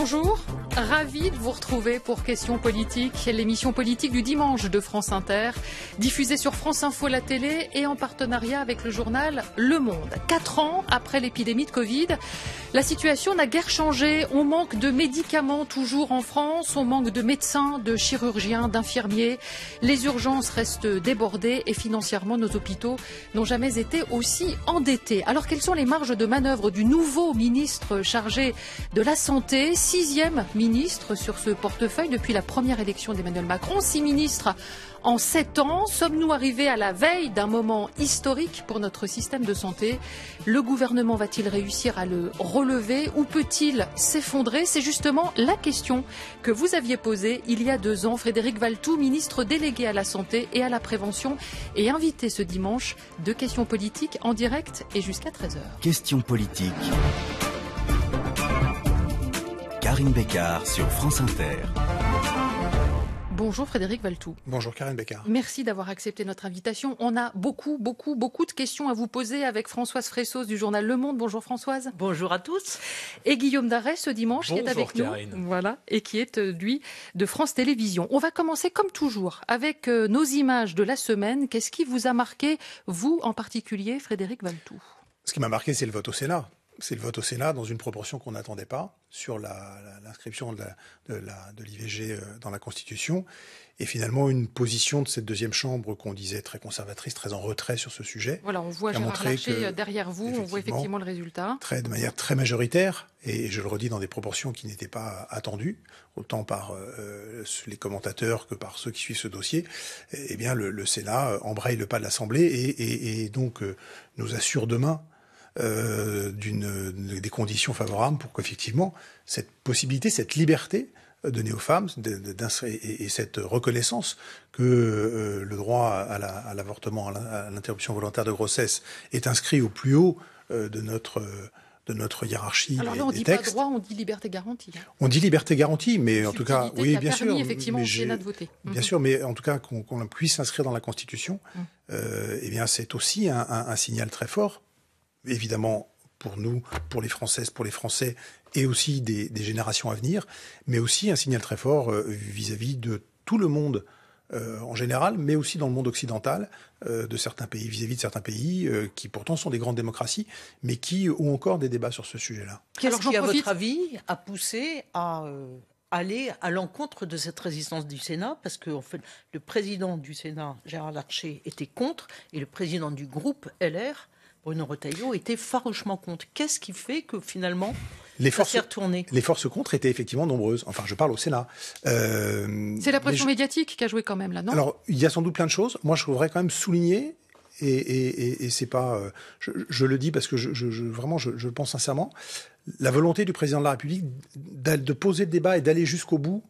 Bonjour, ravi de vous retrouver pour Questions politiques, l'émission politique du dimanche de France Inter, diffusée sur France Info la télé et en partenariat avec le journal Le Monde. Quatre ans après l'épidémie de Covid, la situation n'a guère changé. On manque de médicaments toujours en France, on manque de médecins, de chirurgiens, d'infirmiers. Les urgences restent débordées et financièrement nos hôpitaux n'ont jamais été aussi endettés. Alors quelles sont les marges de manœuvre du nouveau ministre chargé de la Santé? Sixième ministre sur ce portefeuille depuis la première élection d'Emmanuel Macron. Six ministres en sept ans. Sommes-nous arrivés à la veille d'un moment historique pour notre système de santé? Le gouvernement va-t-il réussir à le relever ou peut-il s'effondrer? C'est justement la question que vous aviez posée il y a deux ans. Frédéric Valtou, ministre délégué à la santé et à la prévention, et invité ce dimanche de questions politiques en direct et jusqu'à 13h. Questions politiques. Karine Bécard sur France Inter. Bonjour Frédéric Valtou. Bonjour Karine Bécard. Merci d'avoir accepté notre invitation. On a beaucoup, beaucoup, beaucoup de questions à vous poser avec Françoise Fressos du journal Le Monde. Bonjour Françoise. Bonjour à tous. Et Guillaume Darès ce dimanche qui est avec Karine. nous. Voilà. Et qui est euh, lui de France Télévisions. On va commencer comme toujours avec euh, nos images de la semaine. Qu'est-ce qui vous a marqué, vous en particulier, Frédéric Valtou Ce qui m'a marqué, c'est le vote au Sénat c'est le vote au Sénat dans une proportion qu'on n'attendait pas sur l'inscription de l'IVG euh, dans la Constitution. Et finalement, une position de cette deuxième chambre qu'on disait très conservatrice, très en retrait sur ce sujet. Voilà, on voit Gérard Larcher derrière vous, on voit effectivement le résultat. Très, de manière très majoritaire, et je le redis dans des proportions qui n'étaient pas attendues, autant par euh, les commentateurs que par ceux qui suivent ce dossier. Eh bien, le, Sénat embraye le pas de l'Assemblée et, donc euh, nous assure demain euh, d'une, des conditions favorables pour qu'effectivement cette possibilité, cette liberté donnée aux femmes et, cette reconnaissance que euh, le droit à, l'avortement, à l'interruption volontaire de grossesse est inscrit au plus haut euh, de notre de notre hiérarchie. Alors là, on dit textes. pas droit, on dit liberté garantie. Hein. On dit liberté garantie, mais en tout cas, oui, bien sûr. Effectivement, mais de voter. Bien mhm. sûr, mais en tout cas, qu'on puisse s'inscrire dans la Constitution, mhm. eh bien, c'est aussi un, un, signal très fort évidemment pour nous, pour les Françaises, pour les Français, et aussi des, générations à venir, mais aussi un signal très fort euh, vis-à-vis de tout le monde euh, en général, mais aussi dans le monde occidental, euh, de certains pays, vis-à-vis de certains pays qui pourtant sont des grandes démocraties, mais qui ont encore des débats sur ce sujet-là. Qu'est-ce qui, à votre avis, a poussé à aller à l'encontre de cette résistance du Sénat, parce que en fait, le président du Sénat, Gérard Larcher, était contre, et le président du groupe LR Bruno Retailleau était farouchement contre. Qu'est-ce qui fait que finalement les forces, ça retourné? Les forces contre étaient effectivement nombreuses. Enfin, je parle au Sénat. Euh, c'est la pression médiatique qui a joué quand même là, non? Alors, il y a sans doute plein de choses. Moi, je voudrais quand même souligner, et, et, et, c'est pas, euh, je, le dis parce que je, je vraiment, je, le pense sincèrement, la volonté du président de la République de poser le débat et d'aller jusqu'au bout,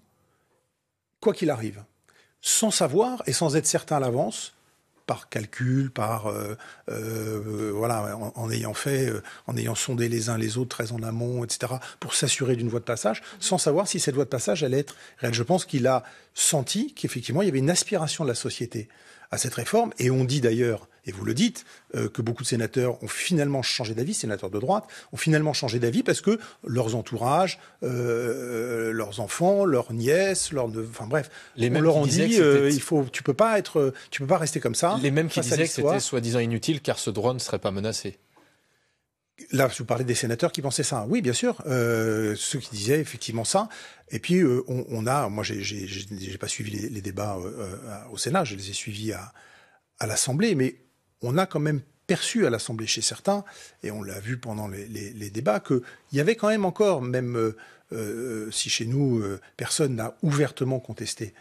quoi qu'il arrive, sans savoir et sans être certain à l'avance par calcul, par euh, euh, voilà, en, ayant fait, euh, en ayant sondé les uns les autres très en amont, etc., pour s'assurer d'une voie de passage, sans savoir si cette voie de passage allait être réelle. Je pense qu'il a senti qu'effectivement il y avait une aspiration de la société à cette réforme, et on dit d'ailleurs et vous le dites, euh, que beaucoup de sénateurs ont finalement changé d'avis, sénateurs de droite, ont finalement changé d'avis parce que leurs entourages, euh, leurs enfants, leurs nièces, leurs enfin bref, les on leur ont dit, euh, il faut, tu peux pas être, tu peux pas rester comme ça. Les mêmes qui disaient que c'était soi-disant inutile car ce droit ne serait pas menacé. Là, vous parlez des sénateurs qui pensaient ça. Oui, bien sûr, ceux qui disaient effectivement ça. Et puis, on, a, moi, j'ai pas suivi les, débats au Sénat, je les ai suivis à, à l'Assemblée, mais on a quand même perçu à l'Assemblée chez certains, et on l'a vu pendant les, débats, qu'il y avait quand même encore, même euh, euh, si chez nous euh, personne n'a ouvertement contesté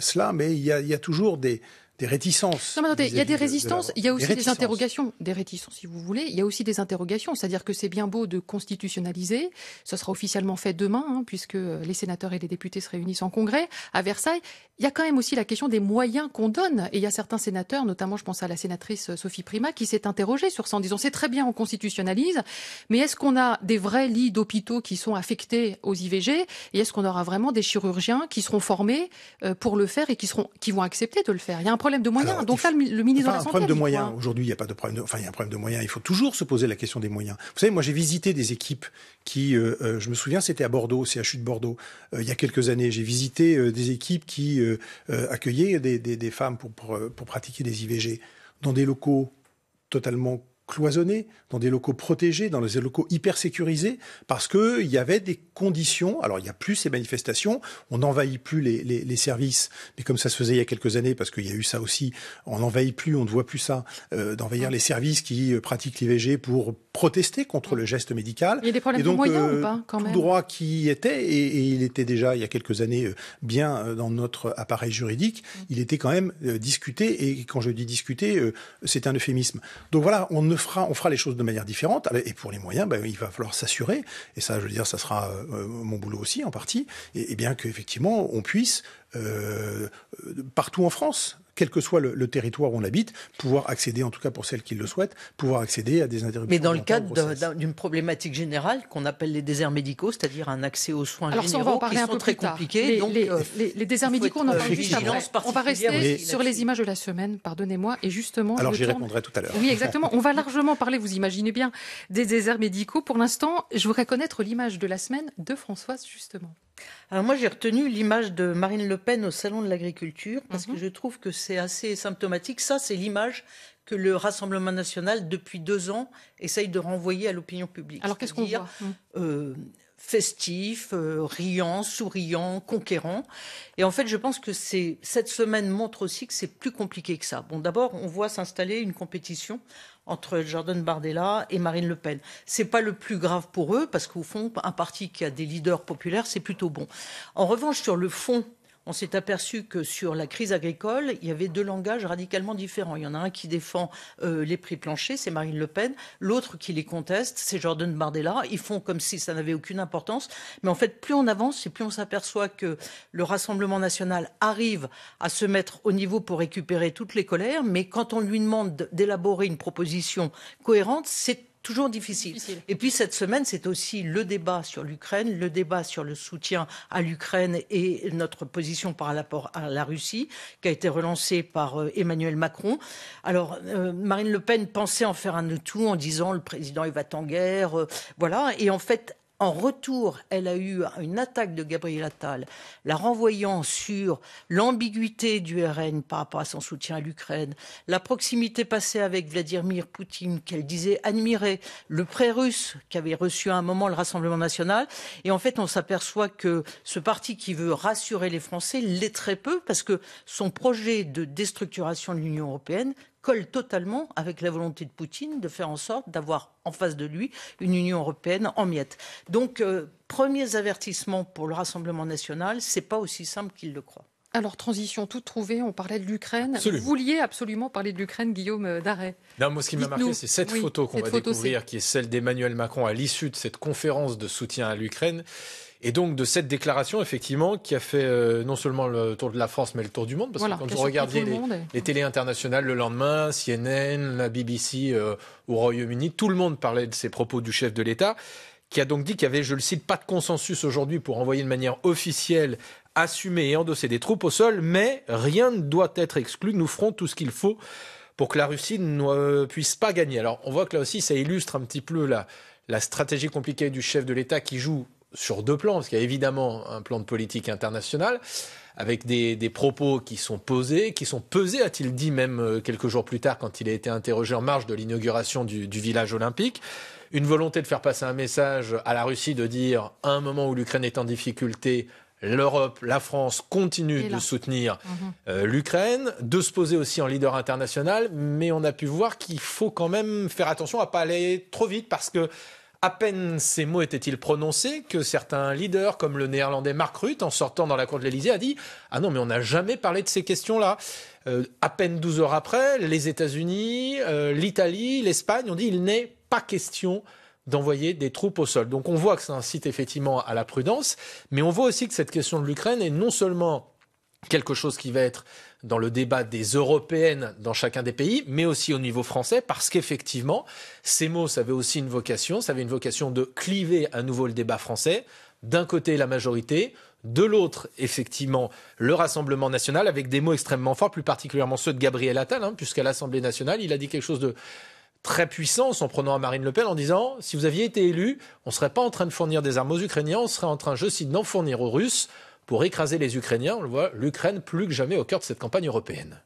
cela, mais il y a toujours des, des réticences. Non, mais attendez, il y a des résistances, il y a aussi des, interrogations, des réticences si vous voulez, il y a aussi des interrogations, c'est-à-dire que c'est bien beau de constitutionnaliser, ce sera officiellement fait demain, hein, puisque les sénateurs et les députés se réunissent en congrès à Versailles. Il y a quand même aussi la question des moyens qu'on donne, et il y a certains sénateurs, notamment je pense à la sénatrice Sophie Prima, qui s'est interrogée sur ça en disant c'est très bien, on constitutionnalise, mais est-ce qu'on a des vrais lits d'hôpitaux qui sont affectés aux IVG, et est-ce qu'on aura vraiment des chirurgiens qui seront formés euh, pour le faire et qui, seront, qui vont accepter de le faire? Il y a un problème de moyens. Alors, le, mi- le ministre Enfin, de la un Santé. problème de moyens. Aujourd'hui, il n'y a pas de problème. De... Enfin, il y a un problème de moyens. Il faut toujours se poser la question des moyens. Vous savez, moi, j'ai visité des équipes qui, euh, euh, je me souviens, c'était à Bordeaux, au CHU de Bordeaux, euh, il y a quelques années. J'ai visité euh, des équipes qui accueillaient des, des, des femmes pour, pour, pour pratiquer des IVG dans des locaux totalement cloisonnés, dans des locaux protégés, dans des locaux hyper sécurisés, parce que il y avait des conditions. Alors, il n'y a plus ces manifestations, on n'envahit plus les, les, les services, mais comme ça se faisait il y a quelques années, parce qu'il y a eu ça aussi, on n'envahit plus, on ne voit plus ça, euh, d'envahir les services qui euh, pratiquent l'IVG pour protester contre le geste médical. Il y a des problèmes Et donc, de moyens euh, ou pas, quand tout même? droit qui était, et, et il était déjà il y a quelques années euh, bien euh, dans notre appareil juridique, Mm. il était quand même euh, discuté, et quand je dis discuté, euh, c'est un euphémisme. Donc voilà, on ne on fera les choses de manière différente, et pour les moyens, ben, il va falloir s'assurer, et ça, je veux dire, ça sera euh, mon boulot aussi en partie, et, bien qu'effectivement on puisse euh, partout en France quel que soit le, le territoire où on habite, pouvoir accéder, en tout cas pour celles qui le souhaitent, pouvoir accéder à des interruptions. Mais dans le cadre d'une problématique générale qu'on appelle les déserts médicaux, c'est-à-dire un accès aux soins Alors ça, on va en généraux parler qui un sont peu très plus tard. compliqués. Les, donc, les- euh, les- les déserts médicaux, on en euh, parle juste après. On va rester sur les images de la semaine, pardonnez-moi, et justement... Alors j'y tourne- répondrai tout à l'heure. Oui, exactement. On va largement parler, vous imaginez bien, des déserts médicaux. Pour l'instant, je voudrais connaître l'image de la semaine de Françoise, justement. Alors moi, j'ai retenu l'image de Marine Le Pen au Salon de l'Agriculture parce Mhm. que je trouve que c'est assez symptomatique. Ça, c'est l'image que le Rassemblement national, depuis deux ans, essaye de renvoyer à l'opinion publique. Alors, qu'est-ce qu'on voit? Hum. euh, festif, euh, riant, souriant, conquérant. Et en fait, je pense que cette semaine montre aussi que c'est plus compliqué que ça. Bon, d'abord, on voit s'installer une compétition entre Jordan Bardella et Marine Le Pen. C'est pas le plus grave pour eux parce qu'au fond, un parti qui a des leaders populaires, c'est plutôt bon. En revanche, sur le fond, on s'est aperçu que sur la crise agricole, il y avait deux langages radicalement différents. Il y en a un qui défend euh, les prix planchers, c'est Marine Le Pen. L'autre qui les conteste, c'est Jordan Bardella. Ils font comme si ça n'avait aucune importance. Mais en fait, plus on avance et plus on s'aperçoit que le Rassemblement national arrive à se mettre au niveau pour récupérer toutes les colères. Mais quand on lui demande d'élaborer une proposition cohérente, c'est toujours difficile. Difficile. Et puis cette semaine, c'est aussi le débat sur l'Ukraine, le débat sur le soutien à l'Ukraine et notre position par rapport à la Russie, qui a été relancé par euh, Emmanuel Macron. Alors, euh, Marine Le Pen pensait en faire un tout en disant le président il va en guerre, euh, voilà. Et en fait, en retour, elle a eu une attaque de Gabriel Attal, la renvoyant sur l'ambiguïté du RN par rapport à son soutien à l'Ukraine, la proximité passée avec Vladimir Poutine, qu'elle disait admirer, le prêt russe qu'avait reçu à un moment le Rassemblement national. Et en fait, on s'aperçoit que ce parti qui veut rassurer les Français l'est très peu parce que son projet de déstructuration de l'Union européenne colle totalement avec la volonté de Poutine de faire en sorte d'avoir en face de lui une Union européenne en miettes. Donc, euh, premiers avertissements pour le Rassemblement national, c'est pas aussi simple qu'il le croit. Alors, transition toute trouvée, on parlait de l'Ukraine. Vous vouliez absolument parler de l'Ukraine, Guillaume euh, Darret. Non, moi, ce qui m'a marqué, c'est cette Oui, photo qu'on va photo, découvrir, qui est celle d'Emmanuel Macron à l'issue de cette conférence de soutien à l'Ukraine. Et donc de cette déclaration, effectivement, qui a fait euh, non seulement le tour de la France, mais le tour du monde. Parce Voilà, que quand vous regardiez le les, télés internationales le lendemain, CNN, la BBC euh, au Royaume-Uni, tout le monde parlait de ces propos du chef de l'État, qui a donc dit qu'il y avait, je le cite, pas de consensus aujourd'hui pour envoyer de manière officielle, assumer et endosser des troupes au sol, mais rien ne doit être exclu. Nous ferons tout ce qu'il faut pour que la Russie ne puisse pas gagner. Alors on voit que là aussi, ça illustre un petit peu la, la stratégie compliquée du chef de l'État qui joue sur deux plans, parce qu'il y a évidemment un plan de politique internationale, avec des, des propos qui sont posés, qui sont pesés, a-t-il dit même euh, quelques jours plus tard quand il a été interrogé en marge de l'inauguration du, du village olympique. Une volonté de faire passer un message à la Russie de dire, à un moment où l'Ukraine est en difficulté, l'Europe, la France continuent de soutenir Mhm. euh, l'Ukraine, de se poser aussi en leader international, mais on a pu voir qu'il faut quand même faire attention à pas aller trop vite parce que à peine ces mots étaient-ils prononcés que certains leaders, comme le néerlandais Mark Rutte, en sortant dans la cour de l'Élysée, a dit Ah non, mais on n'a jamais parlé de ces questions-là. Euh, à peine 12 heures après, les États-Unis, euh, l'Italie, l'Espagne ont dit Il n'est pas question d'envoyer des troupes au sol. Donc on voit que ça incite effectivement à la prudence, mais on voit aussi que cette question de l'Ukraine est non seulement quelque chose qui va être dans le débat des européennes dans chacun des pays, mais aussi au niveau français, parce qu'effectivement, ces mots, ça avait aussi une vocation, ça avait une vocation de cliver à nouveau le débat français. D'un côté, la majorité, De l'autre, effectivement, le Rassemblement national avec des mots extrêmement forts, plus particulièrement ceux de Gabriel Attal, hein, puisqu'à l'Assemblée nationale, il a dit quelque chose de très puissant en prenant à Marine Le Pen en disant si vous aviez été élu, on ne serait pas en train de fournir des armes aux Ukrainiens, on serait en train, je cite, d'en fournir aux Russes pour écraser les Ukrainiens. On le voit, l'Ukraine plus que jamais au cœur de cette campagne européenne.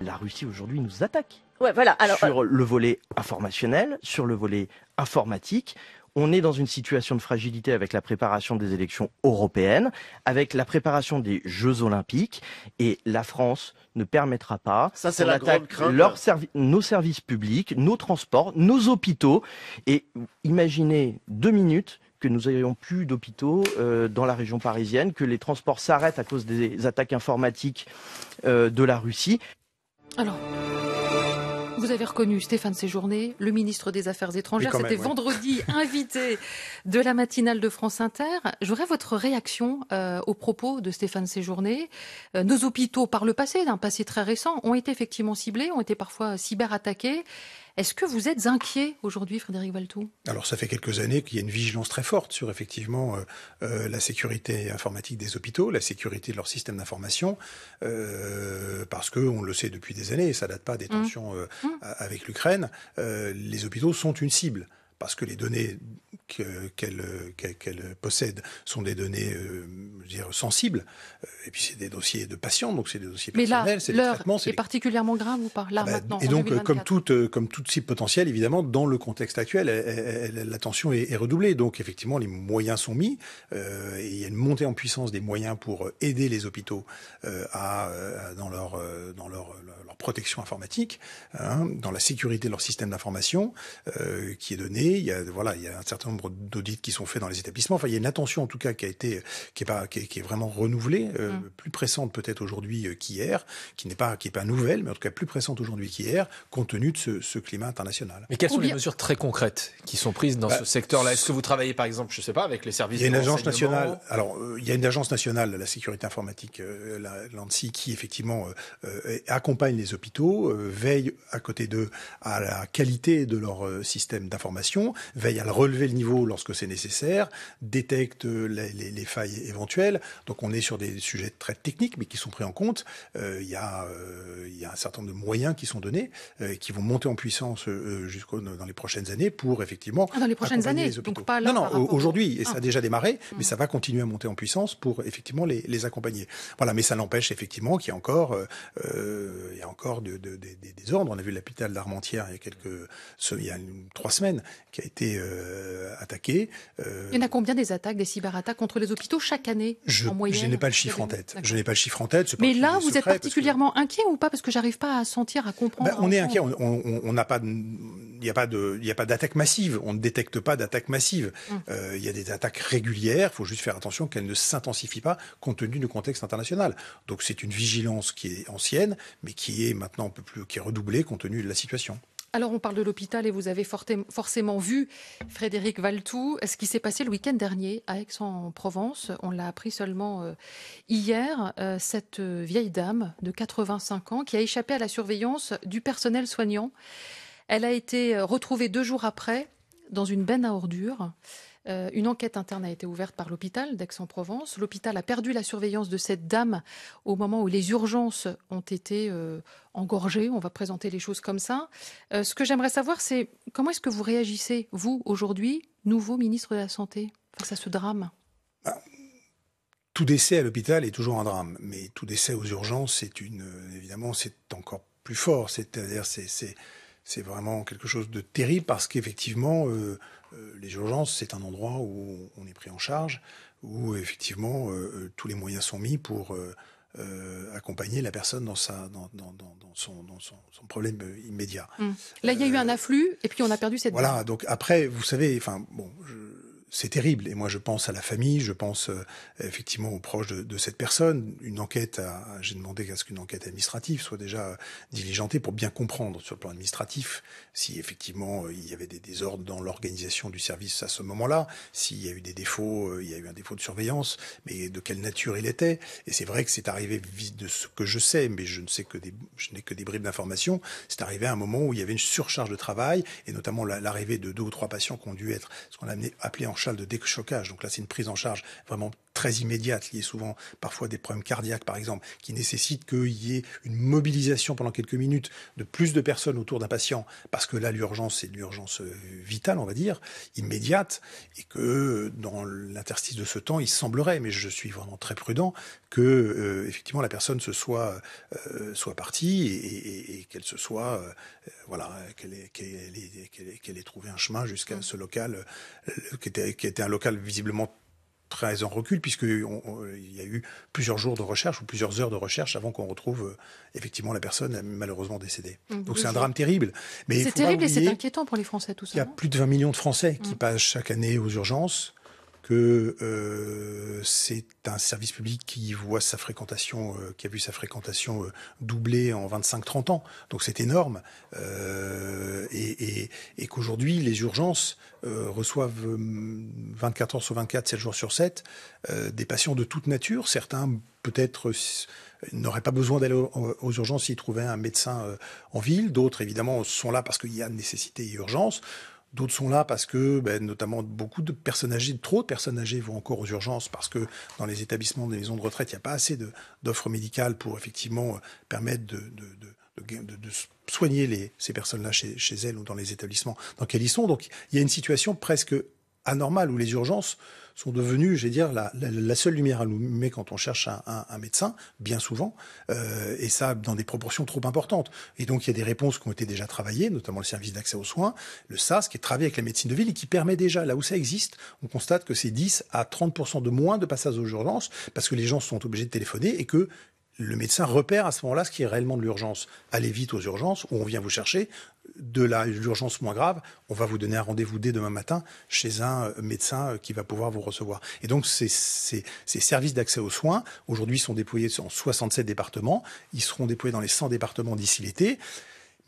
La Russie aujourd'hui nous attaque. Ouais, voilà. Alors, sur le volet informationnel, sur le volet informatique. On est dans une situation de fragilité avec la préparation des élections européennes, avec la préparation des Jeux olympiques, et la France ne permettra pas Ça, c'est la attaque grande crainte. servi- nos services publics, nos transports, nos hôpitaux. Et imaginez deux minutes que nous n'ayons plus d'hôpitaux euh, dans la région parisienne, que les transports s'arrêtent à cause des attaques informatiques euh, de la Russie. Alors, vous avez reconnu Stéphane Séjourné, le ministre des Affaires étrangères. C'était ouais. vendredi, invité de la matinale de France Inter. Je voudrais votre réaction euh, aux propos de Stéphane Séjourné. Euh, nos hôpitaux, par le passé, d'un passé très récent, ont été effectivement ciblés, ont été parfois cyberattaqués. Est-ce que vous êtes inquiet aujourd'hui, Frédéric Valtou Alors ça fait quelques années qu'il y a une vigilance très forte sur effectivement euh, euh, la sécurité informatique des hôpitaux, la sécurité de leur système d'information, euh, parce que on le sait depuis des années, et ça date pas des Mmh. tensions euh, Mmh. avec l'Ukraine. les hôpitaux sont une cible parce que les données que- qu'elles qu'elles- qu'elles possèdent sont des données euh, je veux dire, sensibles. Euh, Et puis c'est des dossiers de patients, donc c'est des dossiers Mais là, personnels, c'est des traitements, c'est est particulièrement grave ou pas? Là, ah bah, maintenant, et donc, euh, comme 2024. toute, comme toute cible potentielle, évidemment, dans le contexte actuel, elle- elle- elle- la tension est, est redoublée. Donc, effectivement, les moyens sont mis. euh, et il y a une montée en puissance des moyens pour aider les hôpitaux euh, à, dans leur, dans leur, protection informatique, hein, dans la sécurité de leur système d'information qui est Il y a, voilà, il y a un certain nombre d'audits qui sont faits dans les établissements. Enfin, il y a une attention, en tout cas, qui a été, qui est pas, qui est, qui est vraiment renouvelée, euh, Mm. plus pressante peut-être aujourd'hui euh, qu'hier, qui n'est pas, qui est pas nouvelle, mais en tout cas plus pressante aujourd'hui qu'hier, compte tenu de ce, ce climat international. Mais quelles sont bien- les mesures très concrètes qui sont prises dans Bah, ce secteur-là? Est-ce que vous travaillez, par exemple, je ne sais pas, avec les services Il y a une de agence nationale. Alors, euh, il y a une agence nationale de la sécurité informatique, euh, la- l'ANSI, qui effectivement accompagne les hôpitaux, euh, veille à côté d'eux à la qualité de leur euh, système d'information, veille à le relever le niveau lorsque c'est nécessaire, détecte euh, les, les- les failles éventuelles. Donc, on est sur des sujets très techniques, mais qui sont pris en compte. Euh, il, y a, euh, il y a un certain nombre de moyens qui sont donnés, euh, qui vont monter en puissance jusqu'au dans les prochaines années pour effectivement Ah, dans les prochaines années, les hôpitaux. donc pas là Non, non, aujourd'hui, et Ah. ça a déjà démarré, mais Mm. ça va continuer à monter en puissance pour effectivement les, les accompagner. Voilà, mais ça n'empêche effectivement qu'il y a encore, il y a encore de, de- de- des désordres. On a vu l'hôpital d'Armentières il y a quelques, il y a une- trois semaines, qui a été euh, attaqué. Euh, Il y en a combien des attaques, des cyberattaques contre les hôpitaux chaque année je, en moyenne je n'ai pas le chiffre en tête. Je n'ai pas le chiffre en tête. Mais là, vous êtes que- particulièrement inquiet ou pas? Parce que j'arrive pas à sentir, à comprendre. Ben, on est inquiet. On n'a pas, il n'y a pas de, il a pas d'attaque massive. On ne détecte pas d'attaque massive. Hum. Euh, il y a des attaques régulières. Il faut juste faire attention qu'elles ne s'intensifient pas compte tenu du contexte international. Donc c'est une vigilance qui est ancienne, mais qui est maintenant un peu plus, qui est redoublée compte tenu de la situation. Alors, on parle de l'hôpital et vous avez forcément vu, Frédéric Valtou, ce qui s'est passé le week-end dernier à Aix-en-Provence? On l'a appris seulement euh, hier. euh, cette euh, vieille dame de 85 ans qui a échappé à la surveillance du personnel soignant. Elle a été retrouvée deux jours après dans une benne à ordures. Euh, une enquête interne a été ouverte par l'hôpital d'Aix-en-Provence. L'hôpital a perdu la surveillance de cette dame au moment où les urgences ont été euh, engorgées. On va présenter les choses comme ça. Euh, ce que j'aimerais savoir, c'est comment est-ce que vous réagissez, vous, aujourd'hui, nouveau ministre de la Santé, face à ce drame? Tout décès à l'hôpital est toujours un drame, mais tout décès aux urgences, c'est évidemment, c'est encore plus fort. C'est-à-dire, c'est, vraiment quelque chose de terrible parce qu'effectivement, les urgences, c'est un endroit où on est pris en charge, où effectivement, euh, euh, tous les moyens sont mis pour euh, euh, accompagner la personne dans sa, dans, dans, dans, dans son, dans son, son problème euh, immédiat. Là, il y a eu un Euh, afflux et puis on a perdu cette Voilà, donc après, vous savez, enfin, bon, je- c'est terrible. Et moi, je pense à la famille, je pense euh, effectivement aux proches de, cette personne. Une enquête, j'ai demandé à ce qu'une enquête administrative soit déjà diligentée pour bien comprendre sur le plan administratif si effectivement euh, il y avait des désordres dans l'organisation du service à ce moment-là, s'il y a eu des défauts, euh, il y a eu un défaut de surveillance, mais de quelle nature il était. Et c'est vrai que c'est arrivé de ce que je sais, mais je ne sais que des, je n'ai que des bribes d'informations. C'est arrivé à un moment où il y avait une surcharge de travail et notamment la- l'arrivée de deux ou trois patients qui ont dû être ce qu'on a appelé en de déchocage. Donc là, c'est une prise en charge vraiment très immédiate, liée souvent parfois à des problèmes cardiaques, par exemple, qui nécessitent qu'il y ait une mobilisation pendant quelques minutes de plus de personnes autour d'un patient, parce que là, l'urgence, c'est une urgence euh, vitale, on va dire, immédiate, et que dans l'interstice de ce temps, il semblerait, mais je suis vraiment très prudent, que euh, effectivement la personne se soit euh, soit partie et, et, et qu'elle se soit euh, voilà qu'elle ait, ait, trouvé un chemin jusqu'à ce local euh, qui était qui était un local visiblement très en recul puisqu'il y a eu plusieurs jours de recherche ou plusieurs heures de recherche avant qu'on retrouve euh, effectivement la personne malheureusement décédée. Mmh, Donc c'est un drame terrible. Mais C'est terrible et c'est inquiétant pour les Français, tout il y ça. a plus de 20 millions de Français qui Mm. passent chaque année aux urgences, que euh, c'est un service public qui voit sa fréquentation, euh, qui a vu sa fréquentation euh, doubler en 25-30 ans. Donc c'est énorme. Euh, et et, qu'aujourd'hui, les urgences reçoivent euh, 24 heures sur 24, 7 jours sur 7, euh, des patients de toute nature. Certains, peut-être, n'auraient pas besoin d'aller aux, urgences s'ils trouvaient un médecin en ville. D'autres, évidemment, sont là parce qu'il y a nécessité et urgence. D'autres sont là parce que, ben, notamment, beaucoup de personnes âgées, trop de personnes âgées vont encore aux urgences parce que dans les établissements, des maisons de retraite, il n'y a pas assez d'offres médicales pour effectivement euh, permettre de, soigner ces personnes-là chez, chez elles ou dans les établissements dans lesquels ils sont. Donc, il y a une situation presque anormale où les urgences sont devenues, je vais dire, la, seule lumière allumée quand on cherche un médecin, bien souvent, euh, et ça dans des proportions trop importantes. Et donc il y a des réponses qui ont été déjà travaillées, notamment le service d'accès aux soins, le SAS, qui est travaillé avec la médecine de ville et qui permet déjà, là où ça existe, on constate que c'est 10 à 30% de moins de passages aux urgences parce que les gens sont obligés de téléphoner et que le médecin repère à ce moment-là ce qui est réellement de l'urgence. Allez vite aux urgences, où on vient vous chercher. De l'urgence moins grave, on va vous donner un rendez-vous dès demain matin chez un euh, médecin euh, qui va pouvoir vous recevoir. Et donc, ces services d'accès aux soins, aujourd'hui, sont déployés en 67 départements. Ils seront déployés dans les 100 départements d'ici l'été.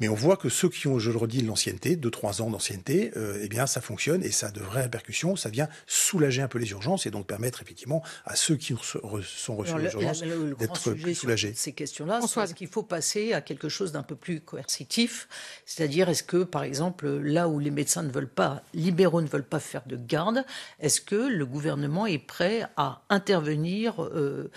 Mais on voit que ceux qui ont, je le redis, de l'ancienneté, 2-3 ans d'ancienneté, euh, eh bien, ça fonctionne et ça a de vraies répercussions. Ça vient soulager un peu les urgences et donc permettre effectivement à ceux qui sont reçus aux urgences d'être plus soulagés. Ces questions-là, est-ce qu'il faut passer à quelque chose d'un peu plus coercitif? C'est-à-dire, est-ce que, par exemple, là où les médecins ne veulent pas, libéraux ne veulent pas faire de garde, est-ce que le gouvernement est prêt à intervenir euh,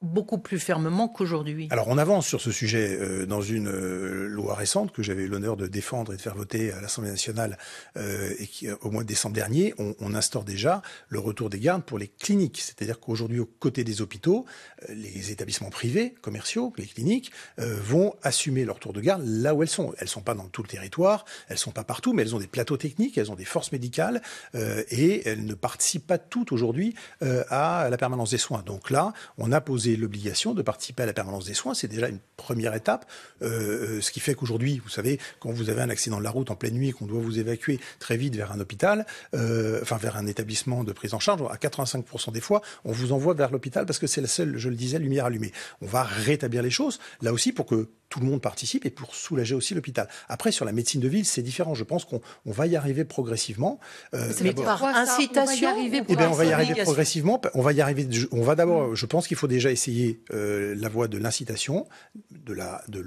beaucoup plus fermement qu'aujourd'hui Alors on avance sur ce sujet euh, dans une euh, loi récente que j'avais eu l'honneur de défendre et de faire voter à l'Assemblée nationale euh, et qui, au mois de décembre dernier, on, on instaure déjà le retour des gardes pour les cliniques. C'est-à-dire qu'aujourd'hui, aux côtés des hôpitaux, les établissements privés, commerciaux, les cliniques, vont assumer leur tour de garde là où elles sont. Elles sont pas dans tout le territoire, elles sont pas partout, mais elles ont des plateaux techniques, elles ont des forces médicales et elles ne participent pas toutes aujourd'hui à la permanence des soins. Donc là, on a posé l'obligation de participer à la permanence des soins. C'est déjà une première étape, euh, ce qui fait qu'aujourd'hui, vous savez, quand vous avez un accident de la route en pleine nuit et qu'on doit vous évacuer très vite vers un hôpital, euh, enfin vers un établissement de prise en charge, à 85% des fois, on vous envoie vers l'hôpital parce que c'est la seule, je le disais, lumière allumée. On va rétablir les choses, là aussi pour que tout le monde participe et pour soulager aussi l'hôpital. Après, sur la médecine de ville, c'est différent. Je pense qu'on on va y arriver progressivement. Euh, Mais par incitation, arriver eh bien, on va y arriver progressivement. On va y arriver. je- On va d'abord. Je pense qu'il faut déjà essayer euh, la voie de l'incitation, de la de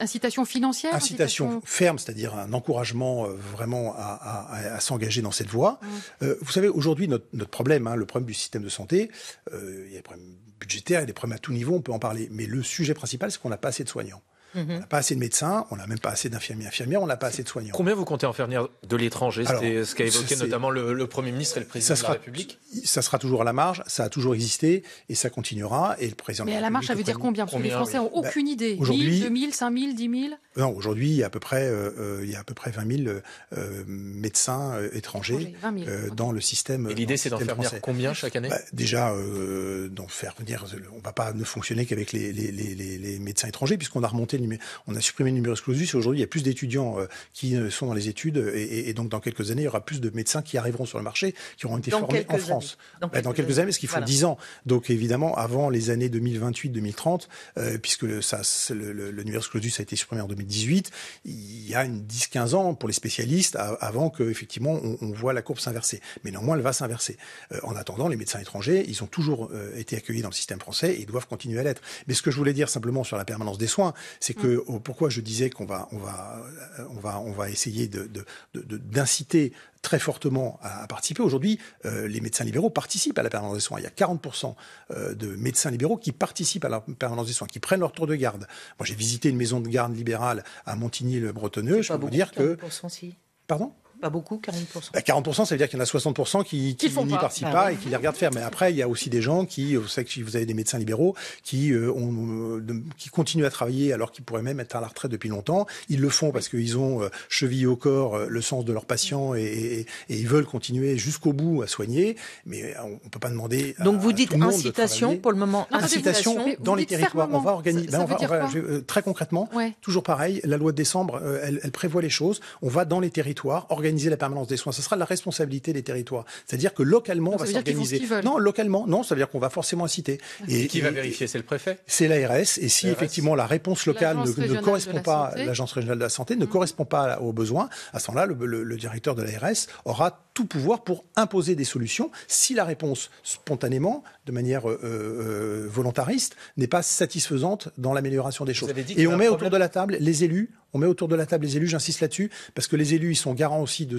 Incitation financière incitation ferme, c'est-à-dire un encouragement euh, vraiment à, à- à- à s'engager dans cette voie. Euh, vous savez, aujourd'hui, notre, notre problème, hein, le problème du système de santé, euh, il y a des problèmes budgétaires, il y a des problèmes à tout niveau, on peut en parler. Mais le sujet principal, c'est qu'on n'a pas assez de soignants. On n'a pas assez de médecins, on n'a même pas assez d'infirmiers, infirmières, on n'a pas assez de soignants. Combien vous comptez en faire venir de l'étranger C'était ce qu'a évoqué notamment le, le Premier ministre et le Président Ça de la République. ça sera toujours à la marge, ça a toujours existé et ça continuera. Et le président de Mais à la marche, ça veut dire combien Parce que les Français oui. n'ont aucune Bah, idée. aujourd'hui- 1000, 2000, 5000, 10 000 Non, aujourd'hui, il y a à peu près, euh, euh, il y a à peu près 20 000 euh, médecins euh, étrangers Étrangers, 20 000, euh, ok. dans le système. Et l'idée, c'est d'en faire venir combien chaque année Bah, déjà, euh, d'en faire venir. On va pas ne fonctionner qu'avec les, les, les, les- les médecins étrangers, puisqu'on a remonté, le on a supprimé le numerus clausus. Et aujourd'hui, il y a plus d'étudiants euh, qui euh, sont dans les études, et, et- et donc dans quelques années, il y aura plus de médecins qui arriveront sur le marché, qui auront été Dans formés en quelques France. Dans Bah, dans quelques quelques années. années, parce qu'il faut Voilà. 10 ans. Donc évidemment, avant les années 2028-2030, euh, puisque le, ça, le, le, le numerus clausus a été supprimé en 2018, il y a une 10-15 ans pour les spécialistes avant que effectivement on, on voit la courbe s'inverser. Mais néanmoins, elle va s'inverser. Euh, en attendant, les médecins étrangers, ils ont toujours été accueillis dans le système français et ils doivent continuer à l'être. Mais ce que je voulais dire simplement sur la permanence des soins, c'est C'est que oh, pourquoi je disais qu'on va, on va, euh, on va, on va essayer de, de- de- d'inciter très fortement à, à participer. Aujourd'hui, euh, les médecins libéraux participent à la permanence des soins. Il y a 40% euh, de médecins libéraux qui participent à la permanence des soins, qui prennent leur tour de garde. Moi, j'ai visité une maison de garde libérale à Montigny-le-Bretonneux. Je peux vous dire que, 40%, si. pardon? Pas beaucoup, 40%. Bah, 40%, ça veut dire qu'il y en a 60% qui, Qui qui font n'y participent Bah pas et qui les regardent faire. Mais après, il y a aussi des gens qui, vous savez que vous avez des médecins libéraux qui euh, ont, euh, de- qui continuent à travailler alors qu'ils pourraient même être à la retraite depuis longtemps. Ils le font parce qu'ils ont euh, chevillé au corps euh, le sens de leurs patients et, et- et ils veulent continuer jusqu'au bout à soigner. Mais euh, on, on peut pas demander. à- Donc vous à dites tout le monde de incitation pour le moment. Non, Incitation vous- dans vous les territoires. On va organiser. Ben, euh, très concrètement, Ouais. toujours pareil. La loi de décembre, euh, elle, elle prévoit les choses. On va dans les territoires organiser la permanence des soins. Ce sera la responsabilité des territoires. C'est-à-dire que localement, Donc, on va s'organiser. Non, localement, non. Ça veut dire qu'on va forcément inciter. Et qui va vérifier? C'est le préfet? C'est l'ARS. Et si L'ARS. effectivement la réponse locale ne, correspond pas, santé. l'agence régionale de la santé ne Mhm. correspond pas aux besoins, à ce moment-là, le, le- le directeur de l'ARS aura tout pouvoir pour imposer des solutions si la réponse spontanément, de manière euh, euh, volontariste, n'est pas satisfaisante dans l'amélioration des choses. Et on met problème? autour de la table les élus. On met autour de la table les élus, j'insiste là-dessus, parce que les élus, ils sont garants aussi de,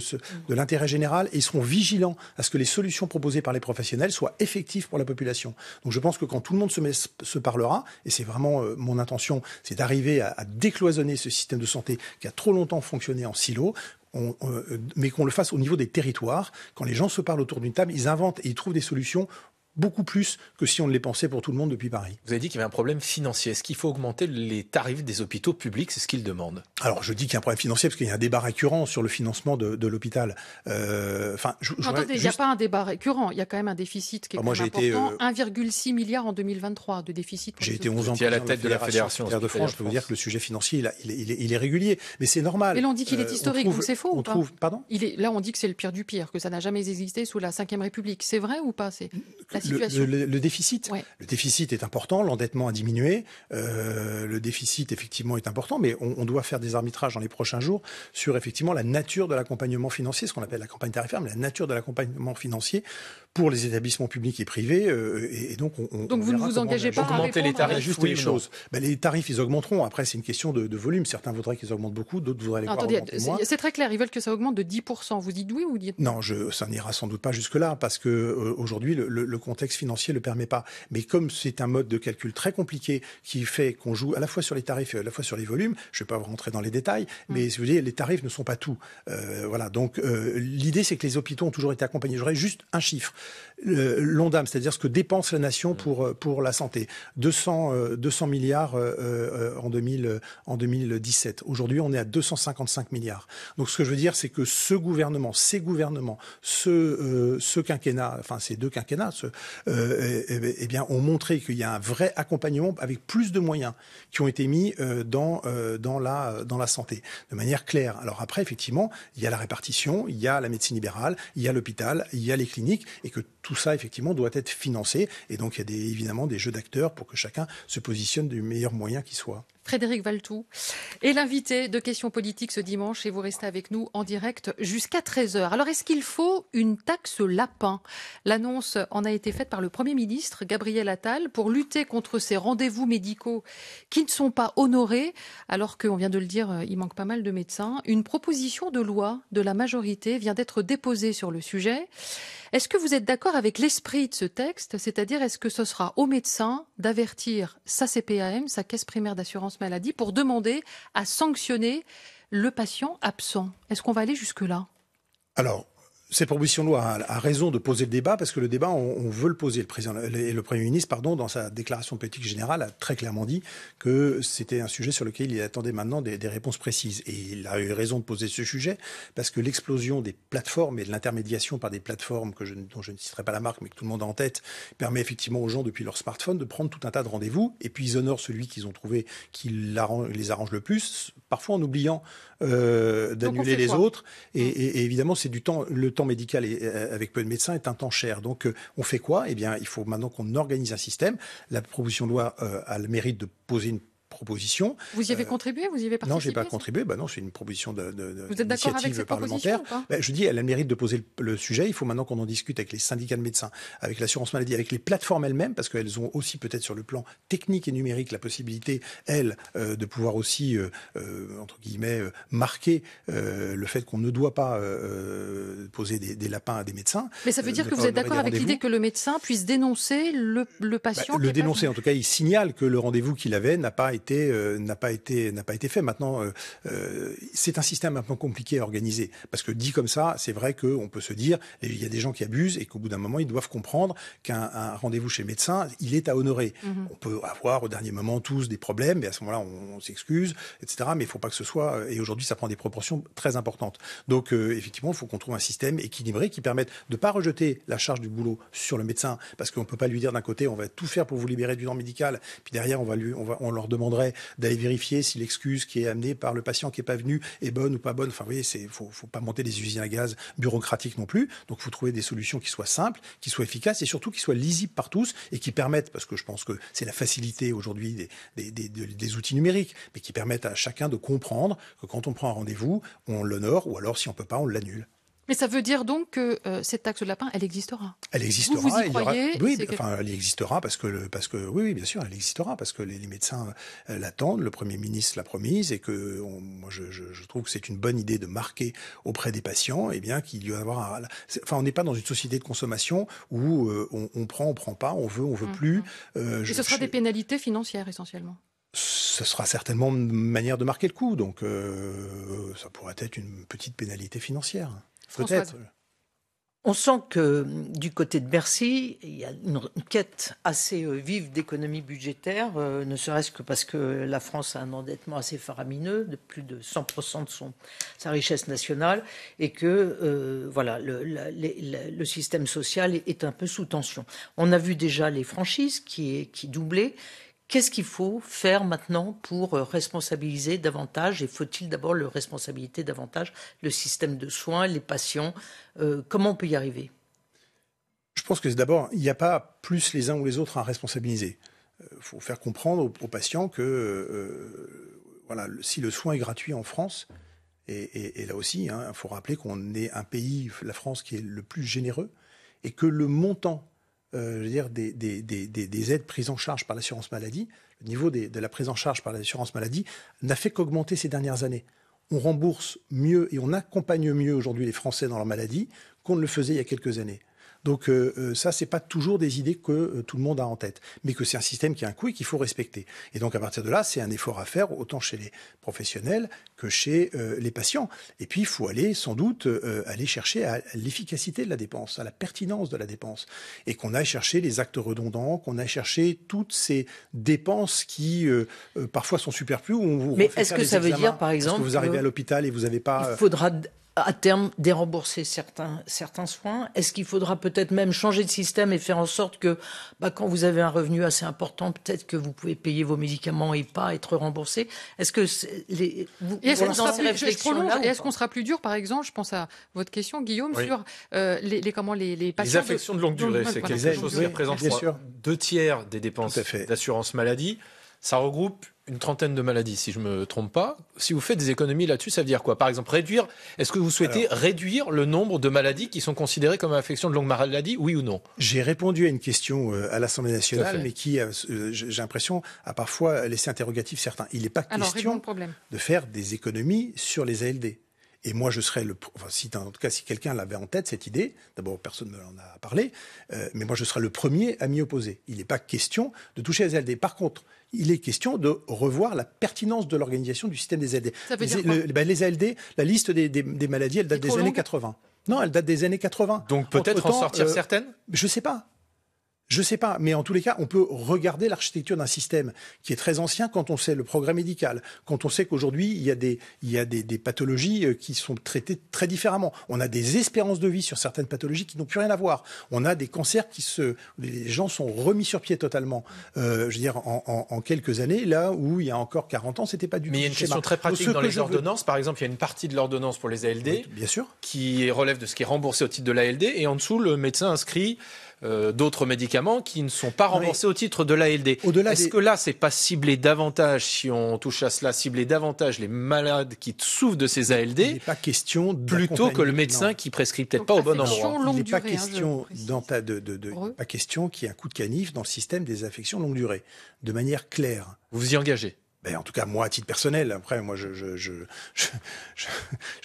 l'intérêt général et ils seront vigilants à ce que les solutions proposées par les professionnels soient effectives pour la population. Donc je pense que quand tout le monde se, parlera, et c'est vraiment euh, mon intention, c'est d'arriver à, décloisonner ce système de santé qui a trop longtemps fonctionné en silo, on- euh, mais qu'on le fasse au niveau des territoires. Quand les gens se parlent autour d'une table, ils inventent et ils trouvent des solutions beaucoup plus que si on ne les pensait pour tout le monde depuis Paris. Vous avez dit qu'il y avait un problème financier. Est-ce qu'il faut augmenter les tarifs des hôpitaux publics? C'est ce qu'ils demandent. Alors je dis qu'il y a un problème financier parce qu'il y a un débat récurrent sur le financement de, de l'hôpital. Euh, Enfin, je, je attendez, il n'y a pas un débat récurrent. Il y a quand même un déficit qui est Ah, moi, important. euh, 1,6 milliard en 2023 de déficit. J'ai été hôpitaux. 11 ans Qui est à la tête de la Fédération de hospitalière France. Je peux vous de dire que le sujet financier, il, a- il est, il est- il est régulier, mais c'est normal. Mais là, on dit qu'il est Euh, on historique, trouve- donc c'est faux On ou pas? trouve, pardon? Il est, là, on dit que c'est le pire du pire, que ça n'a jamais existé sous la Ve République. C'est vrai ou pas? C'est la Le- situation. Le, le- le déficit, Ouais. le déficit est important, l'endettement a diminué, euh, le déficit effectivement est important, mais on, on doit faire des arbitrages dans les prochains jours sur effectivement la nature de l'accompagnement financier, ce qu'on appelle la campagne tarifaire, mais la nature de l'accompagnement financier pour les établissements publics et privés. euh, et, et donc, on, on- Donc on vous ne vous engagez pas à Augmenter les à tarifs, la- juste Oui, oui une ou non chose. Ben, les tarifs, ils augmenteront. Après, c'est une question de, de volume. Certains voudraient qu'ils augmentent beaucoup, d'autres voudraient les Non, voir attendez, augmenter moins. c'est très clair. Ils veulent que ça augmente de 10%. Vous dites oui ou vous dites Non, je, ça n'ira sans doute pas jusque-là, parce que euh, aujourd'hui, le, le- le contexte financier le permet pas. Mais comme c'est un mode de calcul très compliqué qui fait qu'on joue à la fois sur les tarifs et à la fois sur les volumes, je ne vais pas rentrer dans les détails, mais si vous voulez, les tarifs ne sont pas tout. Euh, voilà. Donc euh, l'idée, c'est que les hôpitaux ont toujours été accompagnés. J'aurais juste un chiffre. Le- L'ONDAM, c'est-à-dire ce que dépense la nation pour euh, pour la santé, 200 euh, 200 milliards euh, euh, en 2000 euh, en 2017. Aujourd'hui, on est à 255 milliards. Donc ce que je veux dire, c'est que ce gouvernement, ces gouvernements, ce, euh, ce quinquennat, enfin ces deux quinquennats, ce, euh, eh, eh- bien, ont montré qu'il y a un vrai accompagnement avec plus de moyens qui ont été mis euh, dans, euh, dans, la, dans la santé, de manière claire. Alors après, effectivement, il y a la répartition, il y a la médecine libérale, il y a l'hôpital, il y a les cliniques, et que tout ça, effectivement, doit être financé. Et donc, il y a évidemment des jeux d'acteurs pour que chacun se positionne du meilleur moyen qui soit. Frédéric Valtou est l'invité de questions politiques ce dimanche et vous restez avec nous en direct jusqu'à 13h. Alors est-ce qu'il faut une taxe lapin? L'annonce en a été faite par le Premier ministre Gabriel Attal pour lutter contre ces rendez-vous médicaux qui ne sont pas honorés alors qu'on vient de le dire, euh, il manque pas mal de médecins. Une proposition de loi de la majorité vient d'être déposée sur le sujet. Est-ce que vous êtes d'accord avec l'esprit de ce texte? C'est-à-dire, est-ce que ce sera au médecin d'avertir sa CPAM, sa caisse primaire d'assurance maladie, pour demander à sanctionner le patient absent? Est-ce qu'on va aller jusque-là? Alors, cette proposition de loi a, a raison de poser le débat parce que le débat, on, on veut le poser. Le président et le premier ministre, pardon, dans sa déclaration politique générale, a très clairement dit que c'était un sujet sur lequel il attendait maintenant des, des réponses précises. Et il a eu raison de poser ce sujet parce que l'explosion des plateformes et de l'intermédiation par des plateformes que je, dont je ne citerai pas la marque, mais que tout le monde a en tête, permet effectivement aux gens depuis leur smartphone de prendre tout un tas de rendez-vous et puis ils honorent celui qu'ils ont trouvé qui les arrange le plus, parfois en oubliant euh, d'annuler les autres. Et, et- et évidemment, c'est du temps. Le temps médical euh, avec peu de médecins est un temps cher. Donc, euh, on fait quoi? Eh bien, il faut maintenant qu'on organise un système. La proposition de loi euh, a le mérite de poser une proposition. Vous y avez contribué Vous y avez participé Non, j'ai pas contribué. Bah non, c'est une proposition de, de, Vous êtes d'accord avec cette parlementaire. proposition bah, je dis, elle a le mérite de poser le, le, sujet. Il faut maintenant qu'on en discute avec les syndicats de médecins, avec l'assurance maladie, avec les plateformes elles-mêmes, parce qu'elles ont aussi peut-être sur le plan technique et numérique la possibilité, elles, euh, de pouvoir aussi, euh, euh, entre guillemets, marquer le fait qu'on ne doit pas poser des, des, lapins à des médecins. Mais ça veut dire que vous êtes d'accord avec l'idée que le médecin puisse dénoncer le, le bah, patient Le dénoncer, en tout cas, il signale que le rendez-vous qu'il avait n'a pas été n'a pas été n'a pas été fait. Maintenant, c'est un système un peu compliqué à organiser parce que dit comme ça, c'est vrai qu'on peut se dire il y a des gens qui abusent et qu'au bout d'un moment, ils doivent comprendre qu'un rendez-vous chez le médecin, il est à honorer. Mhm. On peut avoir au dernier moment tous des problèmes, mais à ce moment-là, on, s'excuse, etc. Mais il ne faut pas que ce soit. Et aujourd'hui, ça prend des proportions très importantes. Donc, euh, effectivement, il faut qu'on trouve un système équilibré qui permette de ne pas rejeter la charge du boulot sur le médecin, parce qu'on ne peut pas lui dire d'un côté, on va tout faire pour vous libérer du temps médical, puis derrière, on va lui, on va, on leur d'aller vérifier si l'excuse qui est amenée par le patient qui n'est pas venu est bonne ou pas bonne. Enfin, vous voyez, c'est, faut, faut pas monter des usines à gaz bureaucratiques non plus. Donc, faut trouver des solutions qui soient simples, qui soient efficaces et surtout qui soient lisibles par tous et qui permettent, parce que je pense que c'est la facilité aujourd'hui des, outils numériques, mais qui permettent à chacun de comprendre que quand on prend un rendez-vous, on l'honore, ou alors si on peut pas, on l'annule. Mais ça veut dire donc que euh, cette taxe de lapin, elle existera. Elle existera. Vous, y croyez Oui, enfin, elle existera parce que parce que oui, oui, bien sûr, elle existera parce que les, médecins euh, l'attendent, le Premier ministre l'a promise et que moi je, je, je, trouve que c'est une bonne idée de marquer auprès des patients, et eh bien qu'il y avoir. Un, enfin, on n'est pas dans une société de consommation où euh, on, on, prend, on prend pas, on veut, on veut mmh, plus. Mmh. et ce sera des pénalités financières essentiellement ce sera certainement une manière de marquer le coup, donc ça pourrait être une petite pénalité financière. Peut-être. On sent que du côté de Bercy, il y a une quête assez euh, vive d'économie budgétaire, euh, ne serait-ce que parce que la France a un endettement assez faramineux, de plus de 100% de son, sa richesse nationale, et que euh, voilà, le, le, système social est un peu sous tension. On a vu déjà les franchises qui, qui doublaient, Qu'est-ce qu'il faut faire maintenant pour euh, responsabiliser davantage Et faut-il d'abord le responsabiliser davantage le système de soins, les patients euh, Comment on peut y arriver? Je pense que d'abord, il n'y a pas plus les uns ou les autres à responsabiliser. Il euh, faut faire comprendre aux, patients que voilà, si le soin est gratuit en France, et, là aussi, il hein, faut rappeler qu'on est un pays, la France, qui est le plus généreux, et que le montant euh, je dire, des, aides prises en charge par l'assurance maladie, le niveau de la prise en charge par l'assurance maladie n'a fait qu'augmenter ces dernières années. On rembourse mieux et on accompagne mieux aujourd'hui les Français dans leur maladie qu'on ne le faisait il y a quelques années. Donc euh, euh, ça, c'est pas toujours des idées que euh, tout le monde a en tête, mais que c'est un système qui a un coût et qu'il faut respecter. Et donc à partir de là, c'est un effort à faire autant chez les professionnels que chez les patients. Et puis il faut aller sans doute aller chercher à l'efficacité de la dépense, à la pertinence de la dépense, et qu'on aille chercher les actes redondants, qu'on aille chercher toutes ces dépenses qui parfois sont superflues. on vous mais est-ce que ça veut dire par exemple que vous arrivez à l'hôpital et vous n'avez pas Il faudra à terme dérembourser certains, certains soins. Est-ce qu'il faudra peut-être même changer de système et faire en sorte que bah, quand vous avez un revenu assez important, peut-être que vous pouvez payer vos médicaments et pas être remboursé? Est-ce que les, vous, est-ce qu'on sera, plus, est-ce qu'on sera plus dur, par exemple, je pense à votre question, Guillaume, sur euh, les, les, comment, les, les patients... Les affections de, longue durée, c'est quelque chose qui représente deux tiers des dépenses d'assurance maladie. Ça regroupe une trentaine de maladies, si je me trompe pas. Si vous faites des économies là-dessus, ça veut dire quoi? Par exemple, réduire. Est-ce que vous souhaitez réduire le nombre de maladies qui sont considérées comme affections de longue maladie, oui ou non? J'ai répondu à une question euh, à l'Assemblée nationale, mais qui, euh, j'ai l'impression, a parfois laissé interrogatif certains. Il n'est pas question de faire des économies sur les ALD. Et moi, je serais le, enfin, si en tout cas, si quelqu'un l'avait en tête cette idée, d'abord personne ne m'en a parlé, euh, mais moi, je serais le premier à m'y opposer. Il n'est pas question de toucher les ALD. Par contre, il est question de revoir la pertinence de l'organisation du système des ALD. Ça veut les, dire ben, les ALD, la liste des, des, maladies, elle date des années 80. Non, elle date des années 80. Donc peut-être en sortir euh, certaines? Je sais pas. Je sais pas, mais en tous les cas, on peut regarder l'architecture d'un système qui est très ancien quand on sait le progrès médical, quand on sait qu'aujourd'hui il y a des il y a des, des, pathologies euh, qui sont traitées très différemment. On a des espérances de vie sur certaines pathologies qui n'ont plus rien à voir. On a des cancers qui se les gens sont remis sur pied totalement. Euh, je veux dire en, en, en, quelques années, là où il y a encore 40 ans, c'était pas du mais tout. Mais il y a une question très pratique dans les ordonnances. Par exemple, il y a une partie de l'ordonnance pour les ALD, bien sûr, qui relève de ce qui est remboursé au titre de l'ALD, et en dessous le médecin inscrit euh, d'autres médicaments qui ne sont pas remboursés au titre de l'ALD. Au-delà Est-ce des- que là, c'est pas cibler davantage, si on touche à cela, cibler davantage les malades qui souffrent de ces Il n'est ALD pas question plutôt que le médecin non. qui prescrit peut-être pas au bon endroit Il n'est pas hein, question précise. dans ta- de, de, de- pas question qu'il y ait un coup de canif dans le système des affections longue durée, de manière claire. Vous vous y engagez Ben, en tout cas, moi, à titre personnel, après, moi, je, je, je, je, je-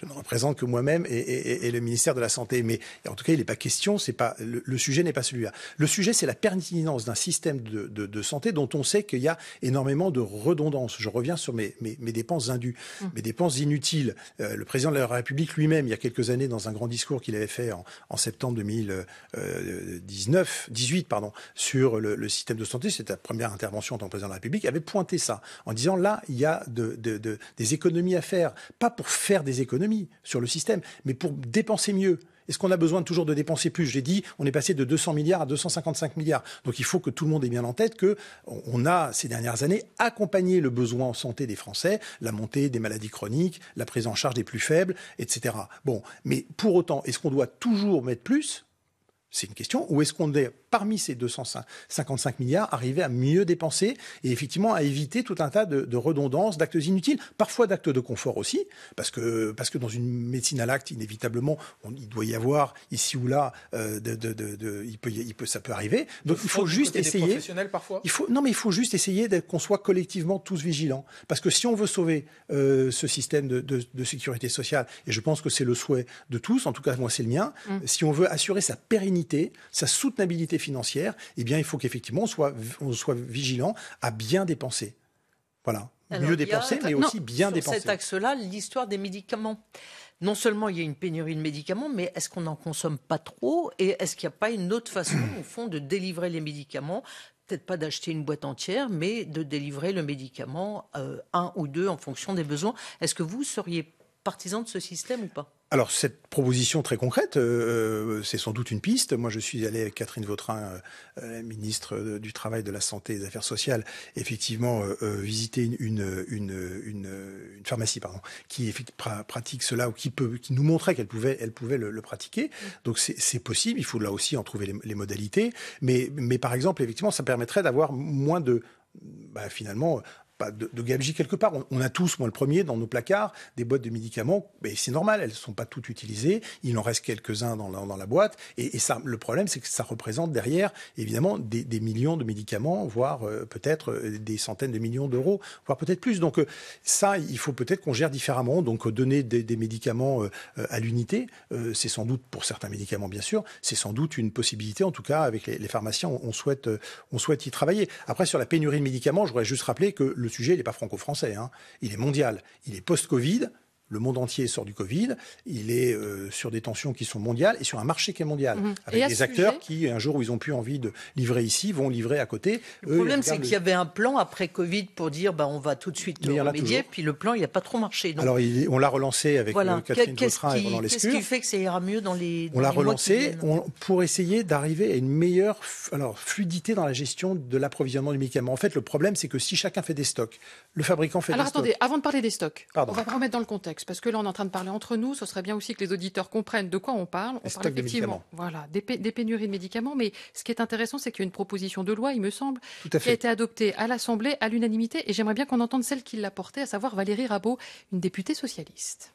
je ne représente que moi-même et, et- et le ministère de la Santé. Mais en tout cas, il n'est pas question, c'est pas le, le sujet n'est pas celui-là. Le sujet, c'est la pertinence d'un système de, de, de santé dont on sait qu'il y a énormément de redondance. Je reviens sur mes, mes, mes dépenses indues, mes dépenses inutiles. Euh, le président de la République lui-même, il y a quelques années, dans un grand discours qu'il avait fait en, en septembre 2019, 18, pardon, sur le, le système de santé, c'était la première intervention en tant que président de la République, avait pointé ça en disant là, il y a de, de- de- des économies à faire, pas pour faire des économies sur le système, mais pour dépenser mieux. Est-ce qu'on a besoin toujours de dépenser plus? Je l'ai dit, on est passé de 200 milliards à 255 milliards. Donc il faut que tout le monde ait bien en tête que on a ces dernières années accompagné le besoin en santé des Français, la montée des maladies chroniques, la prise en charge des plus faibles, etc. Bon, mais pour autant, est-ce qu'on doit toujours mettre plus? C'est une question. Ou est-ce qu'on est, parmi ces 255 milliards, arrivé à mieux dépenser et effectivement à éviter tout un tas de, de redondances, d'actes inutiles, parfois d'actes de confort aussi, parce que, parce que dans une médecine à l'acte, inévitablement, on- il doit y avoir ici ou là, euh, de, de, de, de- il peut, y- il peut, ça peut arriver. Donc il faut juste essayer. professionnels parfois? Il faut, non, mais il faut juste essayer qu'on soit collectivement tous vigilants. Parce que si on veut sauver euh, ce système de, de- de sécurité sociale, et je pense que c'est le souhait de tous, en tout cas moi c'est le mien, si on veut assurer sa pérennité, sa soutenabilité financière, eh bien il faut qu'effectivement on soit, on soit vigilant à bien dépenser. Voilà. Alors, Mieux y a- dépenser, mais Non, aussi bien sur dépenser. cet axe-là, l'histoire des médicaments. Non seulement il y a une pénurie de médicaments, mais est-ce qu'on n'en consomme pas trop Et est-ce qu'il n'y a pas une autre façon, au fond, de délivrer les médicaments? Peut-être pas d'acheter une boîte entière, mais de délivrer le médicament euh, un ou deux en fonction des besoins. Est-ce que vous seriez partisan de ce système ou pas? Alors cette proposition très concrète, euh, c'est sans doute une piste. Moi, je suis allé avec Catherine Vautrin, euh, euh, ministre euh, du Travail, de la Santé et des Affaires sociales, effectivement euh, euh, visiter une, une, une, une- pharmacie, pardon, qui pratique cela ou qui peut, qui nous montrait qu'elle pouvait, elle pouvait le, le pratiquer. Donc c'est c'est possible. Il faut là aussi en trouver les, les modalités. Mais, mais par exemple, effectivement, ça permettrait d'avoir moins de, bah, finalement pas de, de gabegie quelque part. On, a tous, moi le premier, dans nos placards, des boîtes de médicaments. Mais c'est normal, elles ne sont pas toutes utilisées. Il en reste quelques-uns dans la, dans la boîte. Et, ça, le problème, c'est que ça représente derrière, évidemment, des, millions de médicaments, voire euh, peut-être euh, des centaines de millions d'euros, voire peut-être plus. Donc euh, ça, il faut peut-être qu'on gère différemment. Donc donner des, médicaments à l'unité, c'est sans doute, pour certains médicaments bien sûr, c'est sans doute une possibilité. En tout cas, avec les, pharmaciens, on, souhaite, on souhaite y travailler. Après, sur la pénurie de médicaments, je voudrais juste rappeler que le sujet, n'est pas franco-français. hein. Il est mondial. Il est post-Covid. Le monde entier sort du Covid. Il est euh, sur des tensions qui sont mondiales et sur un marché qui est mondial. Mhm. Avec des acteurs sujet- qui, un jour où ils ont plus envie de livrer ici, vont livrer à côté. Le problème, c'est qu'il y avait un plan après Covid pour dire bah, on va tout de suite a remédier, puis le plan, il n'a pas trop marché. Donc, Alors, il- on l'a relancé avec voilà. euh, Catherine Qu'est-ce Vautrin et qui, Roland qu'est-ce qui fait que ça ira mieux dans les. On l'a relancé on- pour essayer d'arriver à une meilleure alors, fluidité dans la gestion de l'approvisionnement du médicament. En fait, le problème, c'est que si chacun fait des stocks, le fabricant fait Alors des attendez, stocks. avant de parler des stocks, Pardon. on va remettre dans le contexte, parce que là on est en train de parler entre nous, ce serait bien aussi que les auditeurs comprennent de quoi on parle. On Les parle de effectivement voilà, des, pé- des pénuries de médicaments, mais ce qui est intéressant, c'est qu'il y a une proposition de loi, il me semble, qui a été adoptée à l'Assemblée à l'unanimité, et j'aimerais bien qu'on entende celle qui l'a portée, à savoir Valérie Rabault, une députée socialiste.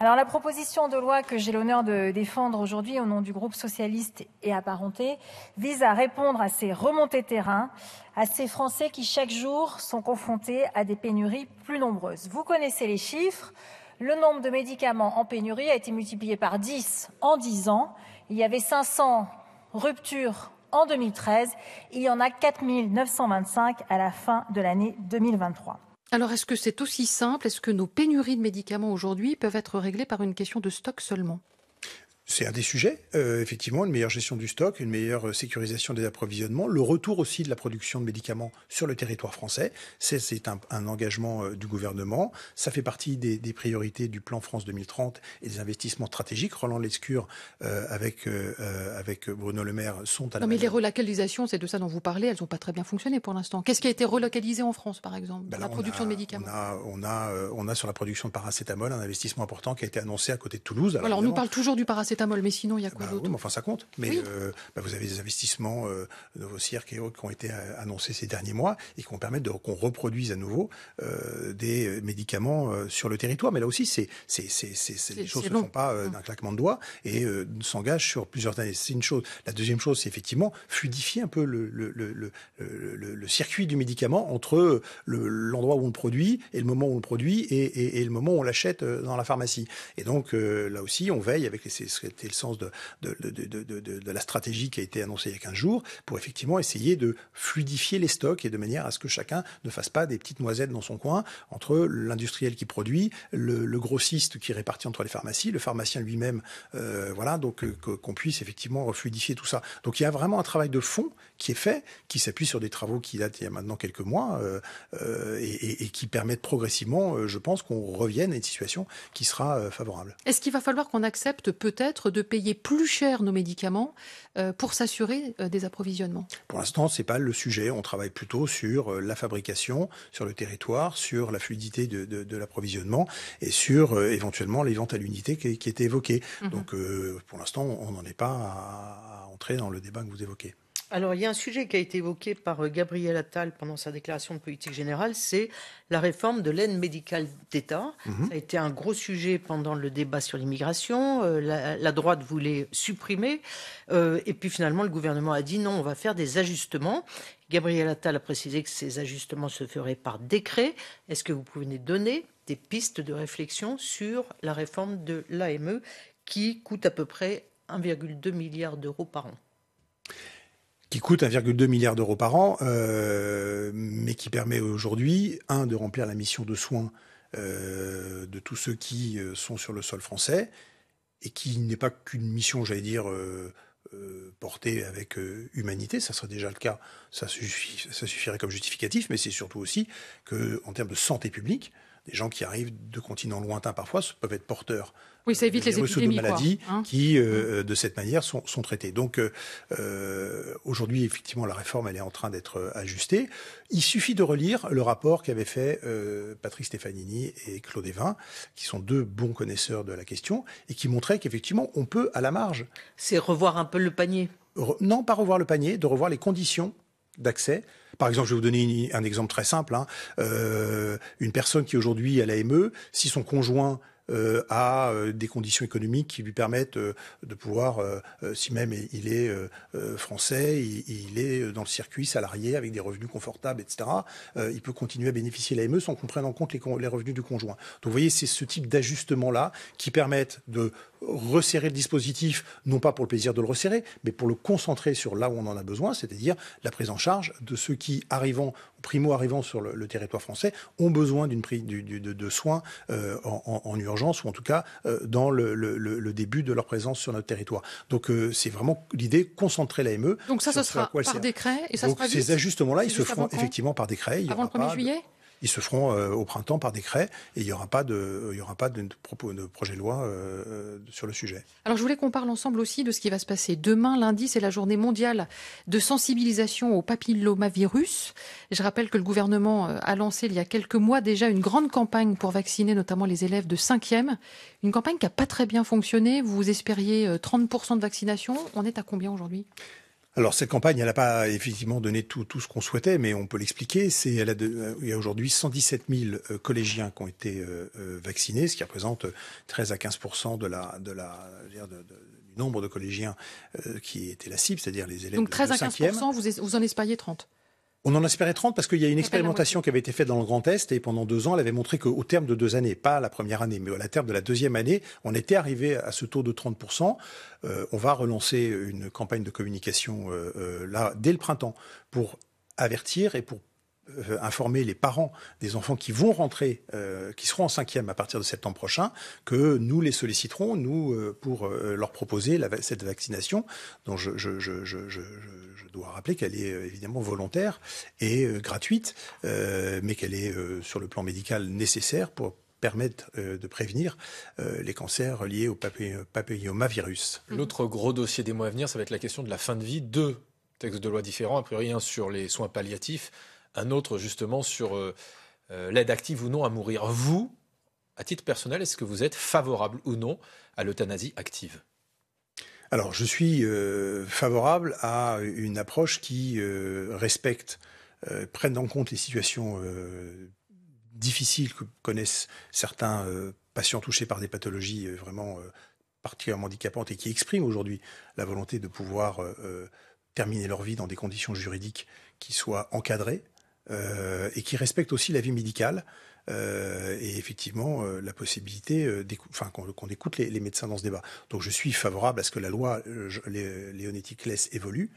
Alors la proposition de loi que j'ai l'honneur de défendre aujourd'hui au nom du groupe socialiste et apparenté vise à répondre à ces remontées terrain, à ces Français qui chaque jour sont confrontés à des pénuries plus nombreuses. Vous connaissez les chiffres. Le nombre de médicaments en pénurie a été multiplié par 10 en 10 ans. Il y avait 500 ruptures en 2013. Il y en a 4 925 à la fin de l'année 2023. Alors est-ce que c'est aussi simple? Est-ce que nos pénuries de médicaments aujourd'hui peuvent être réglées par une question de stock seulement? C'est un des sujets, euh, effectivement, une meilleure gestion du stock, une meilleure euh, sécurisation des approvisionnements, le retour aussi de la production de médicaments sur le territoire français. C'est, un, un engagement euh, du gouvernement. Ça fait partie des, des priorités du plan France 2030 et des investissements stratégiques. Roland Lescure, euh, avec, avec Bruno Le Maire, sont à la Non mais les relocalisations, c'est de ça dont vous parlez, elles n'ont pas très bien fonctionné pour l'instant. Qu'est-ce qui a été relocalisé en France, par exemple, Ben dans la on production a- de médicaments? On a, on, a, on a sur la production de paracétamol un investissement important qui a été annoncé à côté de Toulouse. Alors, Voilà, on nous parle toujours du paracétamol. Paracétamol, mais sinon, il y a quoi Bah d'autre oui, enfin ça compte. Mais Oui. euh, bah, vous avez des investissements euh, Novocirque et autres qui ont été euh, annoncés ces derniers mois et qui vont permettre de, qu'on reproduise à nouveau euh, des médicaments sur le territoire. Mais là aussi, c'est, c'est, c'est, les choses ne se font pas Mm. d'un claquement de doigts et s'engagent sur plusieurs années. C'est une chose. La deuxième chose, c'est effectivement fluidifier un peu le, le, le, le, circuit du médicament entre le- l'endroit où on le produit et le moment où on le produit et, et, et le moment où on l'achète dans la pharmacie. Et donc là aussi, on veille avec les, c'était le sens de, de, de, de, la stratégie qui a été annoncée il y a 15 jours pour effectivement essayer de fluidifier les stocks et de manière à ce que chacun ne fasse pas des petites noisettes dans son coin entre l'industriel qui produit, le, grossiste qui répartit entre les pharmacies, le pharmacien lui-même, euh, voilà, donc euh, qu'on puisse effectivement fluidifier tout ça. Donc il y a vraiment un travail de fond qui est fait, qui s'appuie sur des travaux qui datent il y a maintenant quelques mois euh, et, qui permettent progressivement, je pense, qu'on revienne à une situation qui sera favorable. Est-ce qu'il va falloir qu'on accepte peut-être de payer plus cher nos médicaments euh, pour s'assurer euh, des approvisionnements Pour l'instant, c'est pas le sujet. On travaille plutôt sur euh, la fabrication, sur le territoire, sur la fluidité de, de- de l'approvisionnement et sur euh, éventuellement les ventes à l'unité qui, qui étaient évoquées. Mhm. Donc, euh, pour l'instant, on n'en est pas à, à entrer dans le débat que vous évoquez. Alors, il y a un sujet qui a été évoqué par euh, Gabriel Attal pendant sa déclaration de politique générale, c'est la réforme de l'aide médicale d'État. Mhm. Ça a été un gros sujet pendant le débat sur l'immigration. Euh, la, la droite voulait supprimer. Euh, et puis finalement, le gouvernement a dit non, on va faire des ajustements. Gabriel Attal a précisé que ces ajustements se feraient par décret. Est-ce que vous pouvez nous donner des pistes de réflexion sur la réforme de l'AME qui coûte à peu près 1,2 milliard d'euros par an? Qui coûte 1,2 milliard d'euros par an, euh, mais qui permet aujourd'hui, un, de remplir la mission de soins euh, de tous ceux qui euh, sont sur le sol français, et qui n'est pas qu'une mission, j'allais dire, portée avec humanité, ça serait déjà le cas, ça suffirait comme justificatif, mais c'est surtout aussi que, en termes de santé publique, des gens qui arrivent de continents lointains parfois peuvent être porteurs Oui, ça évite les de épidémies. quoi, maladies hein. qui, euh, de cette manière, sont, sont traitées. Donc, euh, euh, aujourd'hui, effectivement, la réforme, elle est en train d'être euh, ajustée. Il suffit de relire le rapport qu'avaient fait euh, Patrick Stefanini et Claude Evin, qui sont deux bons connaisseurs de la question, et qui montraient qu'effectivement, on peut, à la marge, C'est revoir un peu le panier. re- non pas revoir le panier, de revoir les conditions d'accès. Par exemple, je vais vous donner une- un exemple très simple. hein. Euh, une personne qui aujourd'hui à l'AME, si son conjoint euh, a euh, des conditions économiques qui lui permettent euh, de pouvoir, si même il est français, il, est dans le circuit salarié avec des revenus confortables, etc., il peut continuer à bénéficier de l'AME sans qu'on prenne en compte les revenus du conjoint. Donc vous voyez, c'est ce type d'ajustement-là qui permettent de resserrer le dispositif, non pas pour le plaisir de le resserrer, mais pour le concentrer sur là où on en a besoin, c'est-à-dire la prise en charge de ceux qui, arrivant, primo-arrivant sur le, le territoire français, ont besoin d'une prise du- du- de, de soins euh, en, en- en urgence, ou en tout cas euh, dans le, le- le- le début de leur présence sur notre territoire. Donc euh, c'est vraiment l'idée, concentrer l'AME. Donc ça, ce sera par décret et ça Donc sera ces ajustements-là, ils se feront effectivement par décret. Il y avant le aura 1er pas de- juillet? Ils se feront euh, au printemps par décret et il n'y aura pas de, projet de loi euh, euh, sur le sujet. Alors je voulais qu'on parle ensemble aussi de ce qui va se passer. Demain, lundi, c'est la journée mondiale de sensibilisation au papillomavirus. Je rappelle que le gouvernement a lancé il y a quelques mois déjà une grande campagne pour vacciner notamment les élèves de 5e. Une campagne qui n'a pas très bien fonctionné. Vous espériez euh, 30% de vaccination. On est à combien aujourd'hui? Alors cette campagne, elle n'a pas effectivement donné tout, tout ce qu'on souhaitait, mais on peut l'expliquer. C'est, elle a de- euh, il y a aujourd'hui 117 000 euh, collégiens qui ont été euh, euh, vaccinés, ce qui représente 13 à 15 de la, de la, de- de- du nombre de collégiens euh, qui étaient la cible, c'est-à-dire les élèves Donc de, 13 de à 5e. 15%, vous, vous en espériez 30 On en espérait 30 parce qu'il y a une la expérimentation qui avait été faite dans le Grand Est et pendant deux ans, elle avait montré qu'au terme de deux années, pas la première année, mais à terme de la deuxième année, on était arrivé à ce taux de 30%. Euh, on va relancer une campagne de communication euh, euh, là dès le printemps pour avertir et pour informer les parents des enfants qui vont rentrer, euh, qui seront en cinquième à partir de septembre prochain, que nous les solliciterons, nous, euh, pour euh, leur proposer la cette vaccination, dont je, je, je, je, je, je dois rappeler qu'elle est euh, évidemment volontaire et euh, gratuite, euh, mais qu'elle est sur le plan médical nécessaire pour permettre de prévenir les cancers liés au papillo- papillomavirus. L'autre gros dossier des mois à venir, ça va être la question de la fin de vie. Deux textes de loi différents, a priori un sur les soins palliatifs, un autre justement sur euh, l'aide active ou non à mourir. Vous, à titre personnel, est-ce que vous êtes favorable ou non à l'euthanasie active? Alors, je suis euh, favorable à une approche qui euh, respecte, euh, prenne en compte les situations difficiles que connaissent certains patients touchés par des pathologies vraiment particulièrement handicapantes et qui expriment aujourd'hui la volonté de pouvoir terminer leur vie dans des conditions juridiques qui soient encadrées et qui respectent aussi la vie médicale. Euh, et effectivement euh, la possibilité euh, enfin, qu'on écoute les, les médecins dans ce débat. Donc je suis favorable à ce que la loi euh, je- Lé- Leonetti-Claes évolue,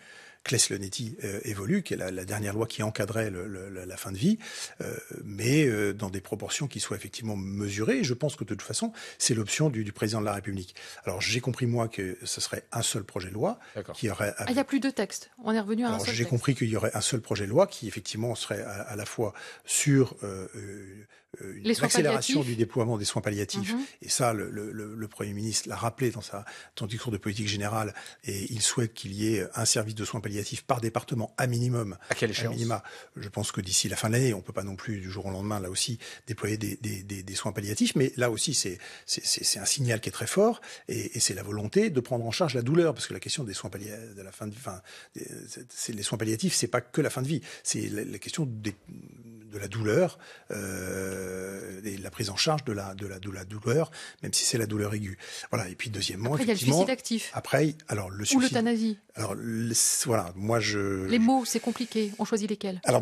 Claes-Leonetti euh, évolue, qui est la, la dernière loi qui encadrait le- le- la, la fin de vie, euh, mais euh, dans des proportions qui soient effectivement mesurées. Et je pense que de toute façon, c'est l'option du, du président de la République. Alors j'ai compris moi que ce serait un seul projet de loi D'accord. qui aurait Ah, il n'y a plus de texte. On est revenu à un seul j'ai compris qu'il y aurait un seul projet de loi qui effectivement serait à, à la fois sur euh, euh, une Les soins accélération du déploiement des soins palliatifs. Mhm. Et ça, le, le- le- le Premier ministre l'a rappelé dans sa, son discours de politique générale. Et il souhaite qu'il y ait un service de soins palliatifs par département à minimum. À quelle À échéance? minima, je pense que d'ici la fin de l'année, on peut pas non plus du jour au lendemain, là aussi, déployer des, des- des- des soins palliatifs. Mais là aussi, c'est c'est- c'est- c'est un signal qui est très fort, et, et c'est la volonté de prendre en charge la douleur, parce que la question des soins palliatifs, de la fin de, enfin, des- c'est- c'est- les soins palliatifs, c'est pas que la fin de vie, c'est la, la question des- de la douleur euh, et de la prise en charge de la, de la, de la douleur, même si c'est la douleur aiguë. Voilà. Et puis deuxièmement, Après, il y a le suicide actif après, alors le ou suicide. l'euthanasie. Alors le- voilà, moi je. Les mots, c'est compliqué. On choisit lesquels? Alors,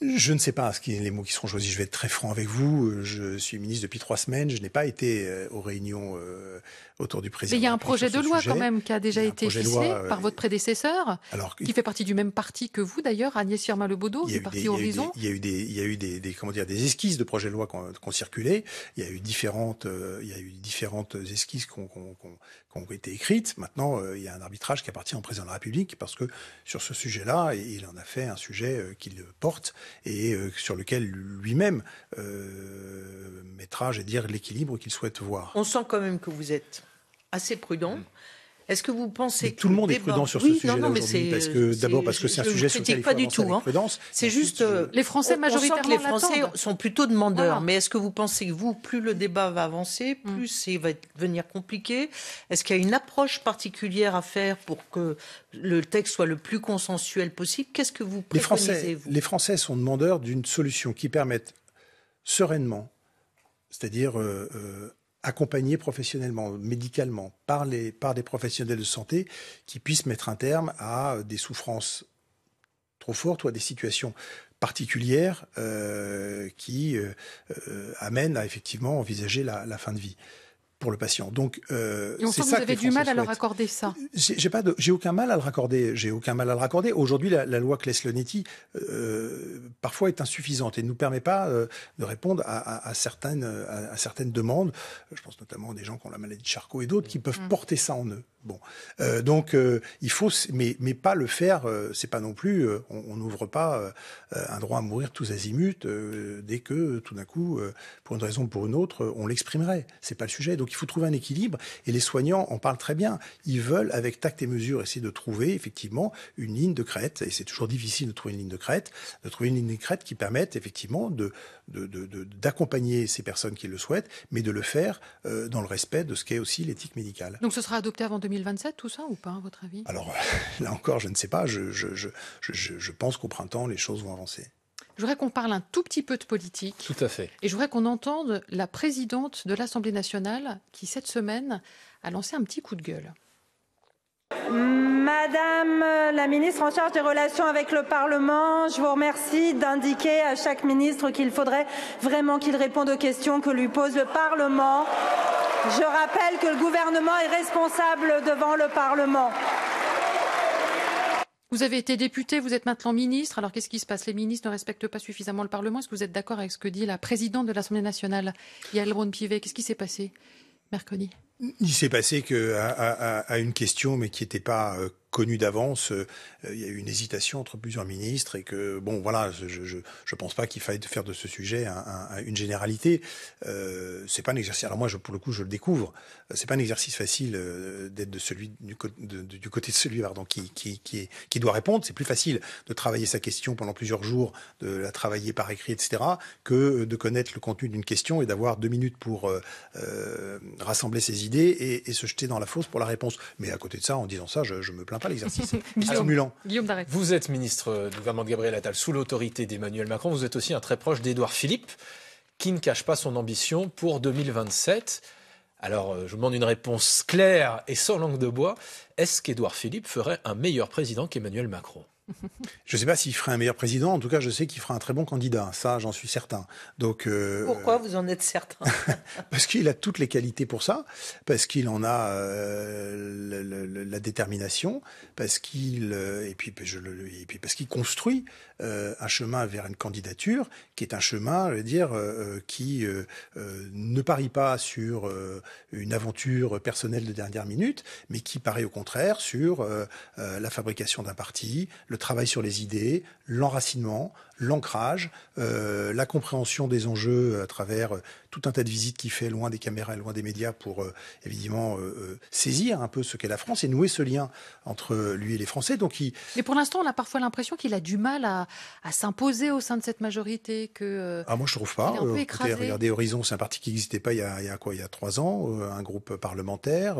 je ne sais pas ce qui est les mots qui seront choisis. Je vais être très franc avec vous. Je suis ministre depuis trois semaines. Je n'ai pas été euh, aux réunions euh, autour du président. Mais il y a un projet de loi sujet. quand même qui a déjà a été ficelé loi, euh, par votre prédécesseur, Alors, qui fait partie du même parti que vous d'ailleurs, Agnès Firmin-Lebaudot, du parti Horizon. il y a eu des, il y a eu des, des- comment dire, des esquisses de projets de loi qui ont, circulé. Il y a eu différentes, euh, il y a eu différentes esquisses qui ont, été écrites. Maintenant, euh, il y a un arbitrage qui appartient au président de la République parce que sur ce sujet-là, il en a fait un sujet qu'il porte et euh, sur lequel lui-même euh, mettra, je dire, l'équilibre qu'il souhaite voir. On sent quand même que vous êtes assez prudent. Est-ce que vous pensez Mais que tout le monde est prudent sur Oui, ce non, sujet-là non, mais aujourd'hui, c'est- parce que d'abord parce que c'est un je sujet sur lequel il pas faut du avancer tout. hein. prudence. C'est juste. je- euh, Les Français on- on sent que majoritairement les Français sont plutôt demandeurs. Voilà. Mais est-ce que vous pensez que vous, plus le débat va avancer, Mm. plus c'est va devenir compliqué? Est-ce qu'il y a une approche particulière à faire pour que le texte soit le plus consensuel possible? Qu'est-ce que vous Les préconisez Français, vous? les Français sont demandeurs d'une solution qui permette sereinement, c'est-à-dire euh, euh, accompagnés professionnellement, médicalement, par, des professionnels de santé qui puissent mettre un terme à des souffrances trop fortes ou à des situations particulières euh, qui euh, euh, amènent à effectivement envisager la fin de vie pour le patient. Donc, euh, c'est ça vous que avez du mal à leur accorder ça. J'ai pas j'ai aucun mal à le raccorder. J'ai aucun mal à le raccorder. Aujourd'hui, la, la loi Claes-Leonetti euh, parfois est insuffisante et ne nous permet pas euh, de répondre à, à- à certaines à, à certaines demandes. Je pense notamment à des gens qui ont la maladie de Charcot et d'autres qui peuvent Mm. porter ça en eux. Bon, Euh, donc euh, il faut, mais mais pas le faire. euh, c'est pas non plus. on n'ouvre pas un droit à mourir tous azimuts dès que tout d'un coup, pour une raison ou pour une autre, on l'exprimerait. C'est pas le sujet. Donc il faut trouver un équilibre. Et les soignants en parlent très bien. Ils veulent, avec tact et mesure, essayer de trouver effectivement une ligne de crête. Et c'est toujours difficile de trouver une ligne de crête, de trouver une ligne de crête qui permette effectivement de de- de- de- d'accompagner ces personnes qui le souhaitent, mais de le faire euh, dans le respect de ce qu'est aussi l'éthique médicale. Donc ce sera adopté avant 2027, tout ça, ou pas, à votre avis? Alors là encore, je ne sais pas. Je, je, je- je pense qu'au printemps, les choses vont avancer. Je voudrais qu'on parle un tout petit peu de politique. Tout à fait. Et je voudrais qu'on entende la présidente de l'Assemblée nationale qui, cette semaine, a lancé un petit coup de gueule. Madame la ministre en charge des relations avec le Parlement, je vous remercie d'indiquer à chaque ministre qu'il faudrait vraiment qu'il réponde aux questions que lui pose le Parlement. Je rappelle que le gouvernement est responsable devant le Parlement. Vous avez été député, vous êtes maintenant ministre. Alors qu'est-ce qui se passe? Les ministres ne respectent pas suffisamment le Parlement. Est-ce que vous êtes d'accord avec ce que dit la présidente de l'Assemblée nationale, Yael Braun-Pivet? Qu'est-ce qui s'est passé mercredi? Il s'est passé que une question, mais qui n'était pas euh, connue d'avance, euh, il y a eu une hésitation entre plusieurs ministres et que bon, voilà, je je, je pense pas qu'il faille faire de ce sujet un- un- une généralité. Euh, c'est pas un exercice. Alors moi, pour le coup, je le découvre. C'est pas un exercice facile euh, d'être de celui du, côté de celui pardon, qui qui qui, doit répondre. C'est plus facile de travailler sa question pendant plusieurs jours, de la travailler par écrit, etc., que de connaître le contenu d'une question et d'avoir deux minutes pour rassembler ses idées et, se jeter dans la fosse pour la réponse. Mais à côté de ça, en disant ça, je, ne me plains pas l'exercice. Guillaume, Guillaume Vous êtes ministre du gouvernement de Gabriel Attal sous l'autorité d'Emmanuel Macron. Vous êtes aussi un très proche d'Édouard Philippe, qui ne cache pas son ambition pour 2027. Alors, euh, je vous demande une réponse claire et sans langue de bois. Est-ce qu'Édouard Philippe ferait un meilleur président qu'Emmanuel Macron? je ne sais pas s'il ferait un meilleur président. En tout cas, je sais qu'il fera un très bon candidat. Ça, j'en suis certain. Donc, euh, pourquoi vous en êtes certain Parce qu'il a toutes les qualités pour ça. Parce qu'il en a euh, la détermination. Parce qu'il euh, et puis je le et puis parce qu'il construit un chemin vers une candidature qui est un chemin, je veux dire, qui ne parie pas sur une aventure personnelle de dernière minute, mais qui parie au contraire sur la fabrication d'un parti, le travail sur les idées, l'enracinement, l'ancrage, euh, la compréhension des enjeux à travers euh, tout un tas de visites qu'il fait loin des caméras et loin des médias pour euh, évidemment saisir un peu ce qu'est la France et nouer ce lien entre lui et les Français. Donc, il... Mais pour l'instant, on a parfois l'impression qu'il a du mal à, s'imposer au sein de cette majorité. Que, ah, moi, je trouve pas. regardez, Horizon, c'est un parti qui n'existait pas il y, a, il y, a, quoi Il y a trois ans, un groupe parlementaire,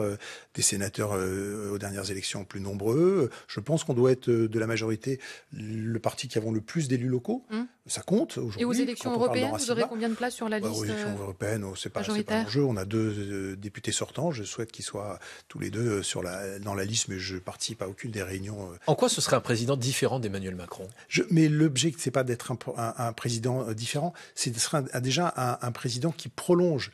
des sénateurs aux dernières élections plus nombreux. Je pense qu'on doit être de la majorité le parti qui avons le plus d'élus locaux Hum. Ça compte aujourd'hui. Et aux élections européennes, vous aurez combien de places sur la bah, liste Aux élections euh, européennes, oh, c'est pas, pas un jeu. On a deux euh, députés sortants. Je souhaite qu'ils soient tous les deux sur la, dans la liste, mais je participe à aucune des réunions. Euh. En quoi ce serait un président différent d'Emmanuel Macron? Je, Mais l'objectif, c'est pas d'être un, président différent, c'est d'être déjà un, président qui prolonge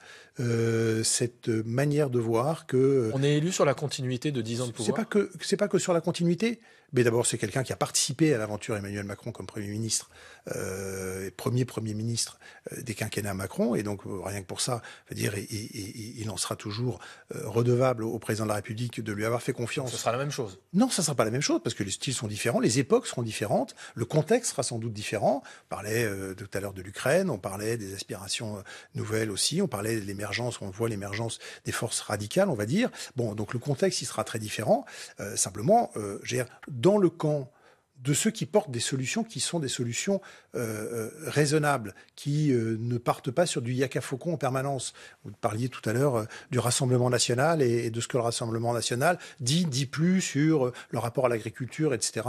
cette manière de voir que. On est élu sur la continuité de 10 ans de pouvoir? C'est pas que c'est pas que sur la continuité, mais d'abord c'est quelqu'un qui a participé à l'aventure Emmanuel Macron comme premier ministre euh, premier Premier ministre euh, des quinquennats Macron, et donc euh, rien que pour ça, dire, il en sera toujours redevable au président de la République de lui avoir fait confiance. Ce sera la même chose Non, ça ne sera pas la même chose, parce que les styles sont différents, les époques seront différentes, le contexte sera sans doute différent. On parlait tout à l'heure de l'Ukraine, on parlait des aspirations nouvelles aussi, on parlait de l'émergence, on voit l'émergence des forces radicales, on va dire. Bon, donc le contexte, il sera très différent. simplement, dans le camp de ceux qui portent des solutions qui sont des solutions euh, euh, raisonnables, qui euh, ne partent pas sur du yaka faucon en permanence. Vous parliez tout à l'heure du Rassemblement national et, de ce que le Rassemblement national dit, dit plus sur le rapport à l'agriculture, etc.,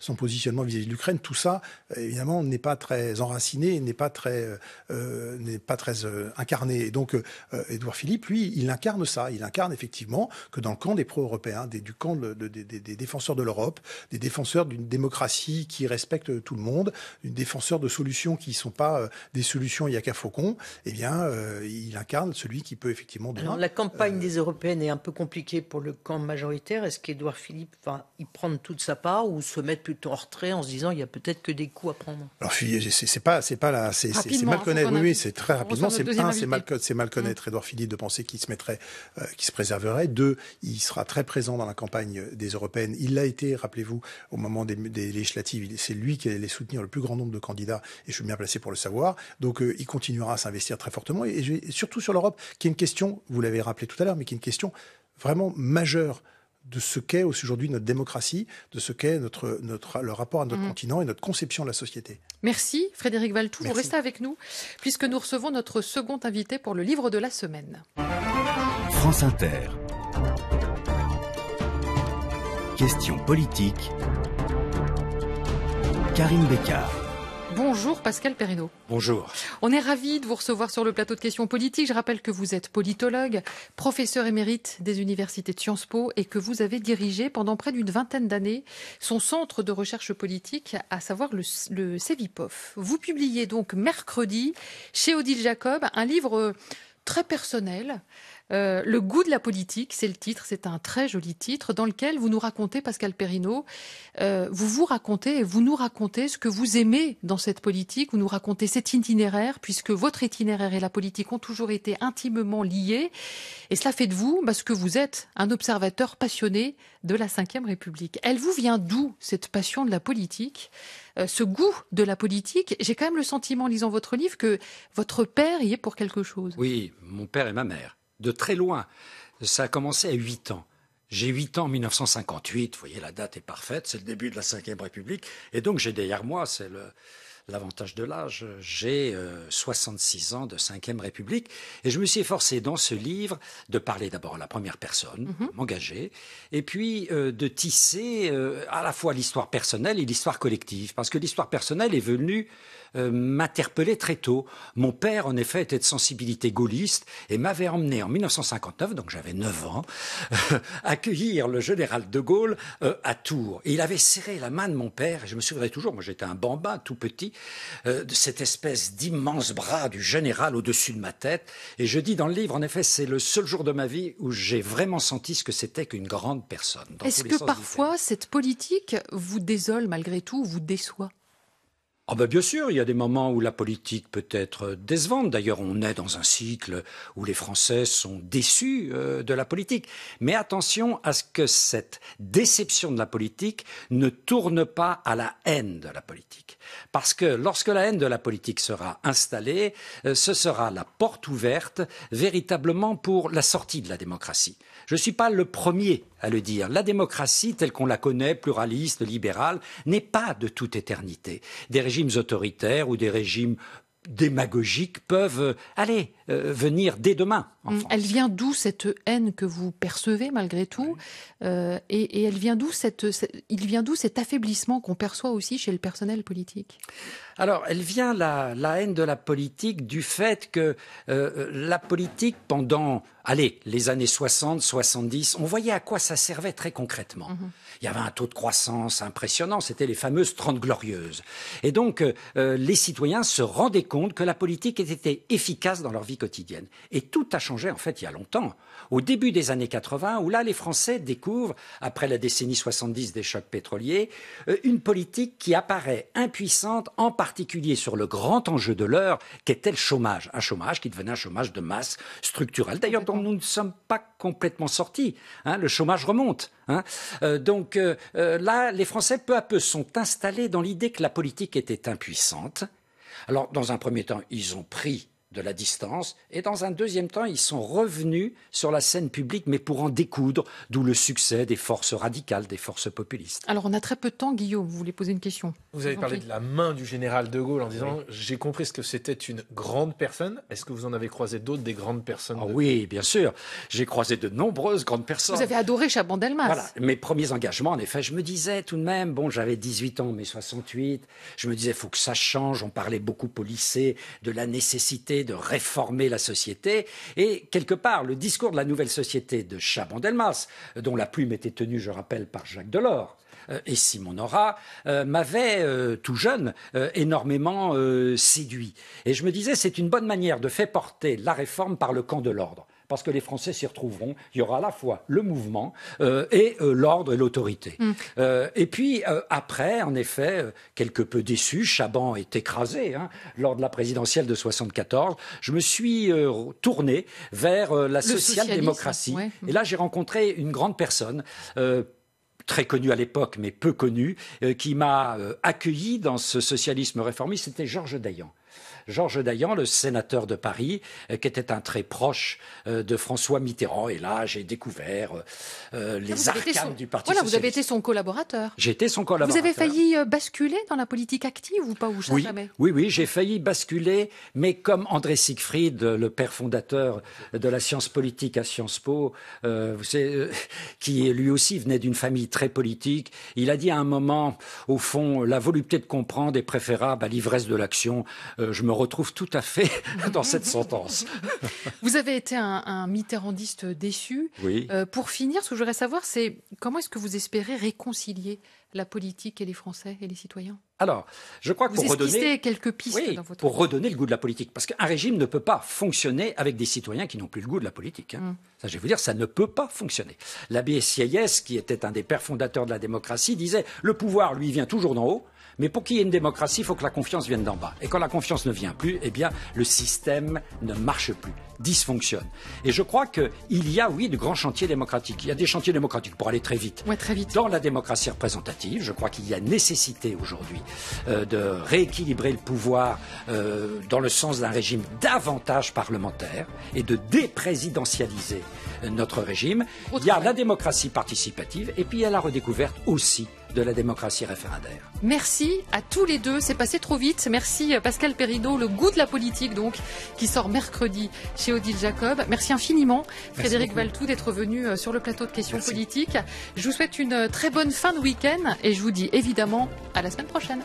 son positionnement vis-à-vis de l'Ukraine. Tout ça, évidemment, n'est pas très enraciné, n'est pas très, pas très incarné. Et donc, Édouard Philippe, lui, il incarne ça. Il incarne effectivement que dans le camp des pro-européens, du camp des défenseurs de l'Europe, des défenseurs d'une démocratie qui respecte tout le monde, une défenseur de solutions qui ne sont pas euh, des solutions yaka faucon, eh bien, euh, il incarne celui qui peut effectivement Alors, la campagne euh, des européennes est un peu compliquée pour le camp majoritaire. Est-ce qu'Edouard Philippe va y prendre toute sa part ou se mettre plutôt en retrait en se disant il y a peut-être que des coups à prendre? Alors, c'est pas, c'est pas là, c'est mal connaître. Oui, c'est très rapidement. C'est un, c'est mal, c'est mal connaître Edouard Philippe de penser qu'il se mettrait, qu'il se préserverait. Deux, il sera très présent dans la campagne des européennes. Il l'a été, rappelez-vous, au moment des des législatives. C'est lui qui allait soutenir le plus grand nombre de candidats et je suis bien placé pour le savoir. Donc euh, il continuera à s'investir très fortement et, surtout sur l'Europe, qui est une question, vous l'avez rappelé tout à l'heure, mais qui est une question vraiment majeure de ce qu'est aujourd'hui notre démocratie, de ce qu'est notre, notre, le rapport à notre mmh. continent et notre conception de la société. Merci Frédéric Valtou. Vous restez avec nous puisque nous recevons notre second invité pour le livre de la semaine. France Inter. Question politique Karine Bécard. Bonjour Pascal Perrineau. Bonjour. On est ravi de vous recevoir sur le plateau de questions politiques. Je rappelle que vous êtes politologue, professeur émérite des universités de Sciences Po et que vous avez dirigé pendant près d'une vingtaine d'années son centre de recherche politique, à savoir le, le CEVIPOF. Vous publiez donc mercredi chez Odile Jacob un livre très personnel euh, le goût de la politique, c'est le titre, c'est un très joli titre dans lequel vous nous racontez, Pascal Perrineau, euh, vous vous racontez et vous nous racontez ce que vous aimez dans cette politique, vous nous racontez cet itinéraire, puisque votre itinéraire et la politique ont toujours été intimement liés, et cela fait de vous parce que vous êtes un observateur passionné de la Ve République. Elle vous vient d'où cette passion de la politique? Euh, ce goût de la politique, j'ai quand même le sentiment, en lisant votre livre, que votre père y est pour quelque chose. Oui, mon père et ma mère de très loin. Ça a commencé à 8 ans. J'ai 8 ans en 1958, vous voyez, la date est parfaite, c'est le début de la Ve République, et donc j'ai derrière moi, c'est l'avantage de l'âge. J'ai 66 ans de 5e République et je me suis efforcé dans ce livre de parler d'abord à la première personne, Mhm. m'engager, et puis euh, de tisser euh, à la fois l'histoire personnelle et l'histoire collective. Parce que l'histoire personnelle est venue euh, m'interpeller très tôt. Mon père, en effet, était de sensibilité gaulliste et m'avait emmené en 1959, donc j'avais 9 ans, accueillir le général de Gaulle euh, à Tours. Et il avait serré la main de mon père, et je me souviendrai toujours, moi j'étais un bambin tout petit, euh, de cette espèce d'immense bras du général au-dessus de ma tête. Et je dis dans le livre, en effet, c'est le seul jour de ma vie où j'ai vraiment senti ce que c'était qu'une grande personne. Est-ce que parfois cette politique vous désole malgré tout, ou vous déçoit? Ah ben bien sûr, il y a des moments où la politique peut être décevante. D'ailleurs, on est dans un cycle où les Français sont déçus euh, de la politique. Mais attention à ce que cette déception de la politique ne tourne pas à la haine de la politique. Parce que lorsque la haine de la politique sera installée, euh, ce sera la porte ouverte véritablement pour la sortie de la démocratie. Je ne suis pas le premier à le dire. La démocratie, telle qu'on la connaît, pluraliste, libérale, n'est pas de toute éternité. Des régimes autoritaires ou des régimes démagogiques peuvent, euh, aller euh, venir dès demain. en Mm. France. Elle vient d'où cette haine que vous percevez malgré tout Euh, et, et elle vient d'où cette, cette- il vient d'où cet affaiblissement qu'on perçoit aussi chez le personnel politique? Alors, elle vient la, la haine de la politique du fait que euh, la politique pendant, allez, les années 60, 70, on voyait à quoi ça servait très concrètement. Il y avait un taux de croissance impressionnant, c'était les fameuses 30 glorieuses. Et donc, euh, euh, les citoyens se rendaient compte que la politique était efficace dans leur vie quotidienne. Et tout a changé, en fait, il y a longtemps. Au début des années 80, où là, les Français découvrent, après la décennie 70 des chocs pétroliers, euh, une politique qui apparaît impuissante, en particulier sur le grand enjeu de l'heure, qu'était le chômage. Un chômage qui devenait un chômage de masse structurel, d'ailleurs dont nous ne sommes pas complètement sortis. hein. le chômage remonte. hein. Euh, donc euh, euh, là, les Français, peu à peu, sont installés dans l'idée que la politique était impuissante. Alors, dans un premier temps, ils ont pris de la distance, et dans un deuxième temps, ils sont revenus sur la scène publique, mais pour en découdre, d'où le succès des forces radicales, des forces populistes. Alors on a très peu de temps, Guillaume, vous voulez poser une question? Vous avez parlé de la main du général de Gaulle en disant j'ai compris ce que c'était une grande personne. Est-ce que vous en avez croisé d'autres des grandes personnes Ah de- oui, bien sûr, j'ai croisé de nombreuses grandes personnes. Vous avez adoré Chaban-Delmas. Voilà, mes premiers engagements, en effet, je me disais tout de même, bon, j'avais 18 ans, mais 68, je me disais, faut que ça change. On parlait beaucoup au lycée de la nécessité de réformer la société. Et quelque part, le discours de la nouvelle société de Chaban-Delmas, dont la plume était tenue, je rappelle, par Jacques Delors, euh, et Simon Nora euh, m'avait euh, tout jeune euh, énormément euh, séduit. Et je me disais, c'est une bonne manière de faire porter la réforme par le camp de l'ordre. Parce que les Français s'y retrouveront. Il y aura à la fois le mouvement euh, et euh, l'ordre et l'autorité. Euh, et puis après, en effet, quelque peu déçu, Chaban est écrasé hein, lors de la présidentielle de 74. Je me suis tourné vers la social-démocratie. ouais. Et là, j'ai rencontré une grande personne. très connu à l'époque, mais peu connu, euh, qui m'a euh, accueilli dans ce socialisme réformiste, c'était Georges Dayan. Georges Dayan, le sénateur de Paris, euh, qui était un très proche euh, de François Mitterrand. Et là, j'ai découvert euh, euh, les Vous été arcanes son- du Parti Voilà, vous avez été son collaborateur. J'étais son Vous collaborateur. avez failli basculer dans la politique active ou pas ou Oui, jamais oui, oui, j'ai failli basculer, mais comme André Siegfried, le père fondateur de la science politique à Sciences Po, euh, vous savez, euh, qui lui aussi venait d'une famille très politique, il a dit à un moment, au fond, la volupté de comprendre est préférable à l'ivresse de l'action. Je me retrouve tout à fait dans cette sentence. Vous avez été un, un mitterrandiste déçu. Oui. Euh, pour finir, ce que je voudrais savoir, c'est comment est-ce que vous espérez réconcilier la politique et les Français et les citoyens? Alors, je crois que Vous pour redonner... quelques pistes Oui, dans votre pour redonner le goût de la politique. Parce qu'un régime ne peut pas fonctionner avec des citoyens qui n'ont plus le goût de la politique. hein. Mm. Ça, je vais vous dire, ça ne peut pas fonctionner. L'abbé Sieyès, qui était un des pères fondateurs de la démocratie, disait le pouvoir, lui, vient toujours d'en haut. Mais pour qu'il y ait une démocratie, il faut que la confiance vienne d'en bas. Et quand la confiance ne vient plus, eh bien, le système ne marche plus, dysfonctionne. Et je crois qu'il y a, oui, de grands chantiers démocratiques. Il y a des chantiers démocratiques pour aller très vite. Ouais, très vite. Dans la démocratie représentative, je crois qu'il y a nécessité aujourd'hui euh, de rééquilibrer le pouvoir euh, dans le sens d'un régime davantage parlementaire et de déprésidentialiser euh, notre régime. Il y a la démocratie participative et puis il y a la redécouverte aussi de la démocratie référendaire. Merci à tous les deux, c'est passé trop vite. Merci euh, Pascal Perrineau, le goût de la politique donc, qui sort mercredi chez Odile Jacob. Merci infiniment Frédéric Valtou d'être venu euh, sur le plateau de questions politiques. Je vous souhaite une euh, très bonne fin de week-end et je vous dis évidemment à la semaine prochaine.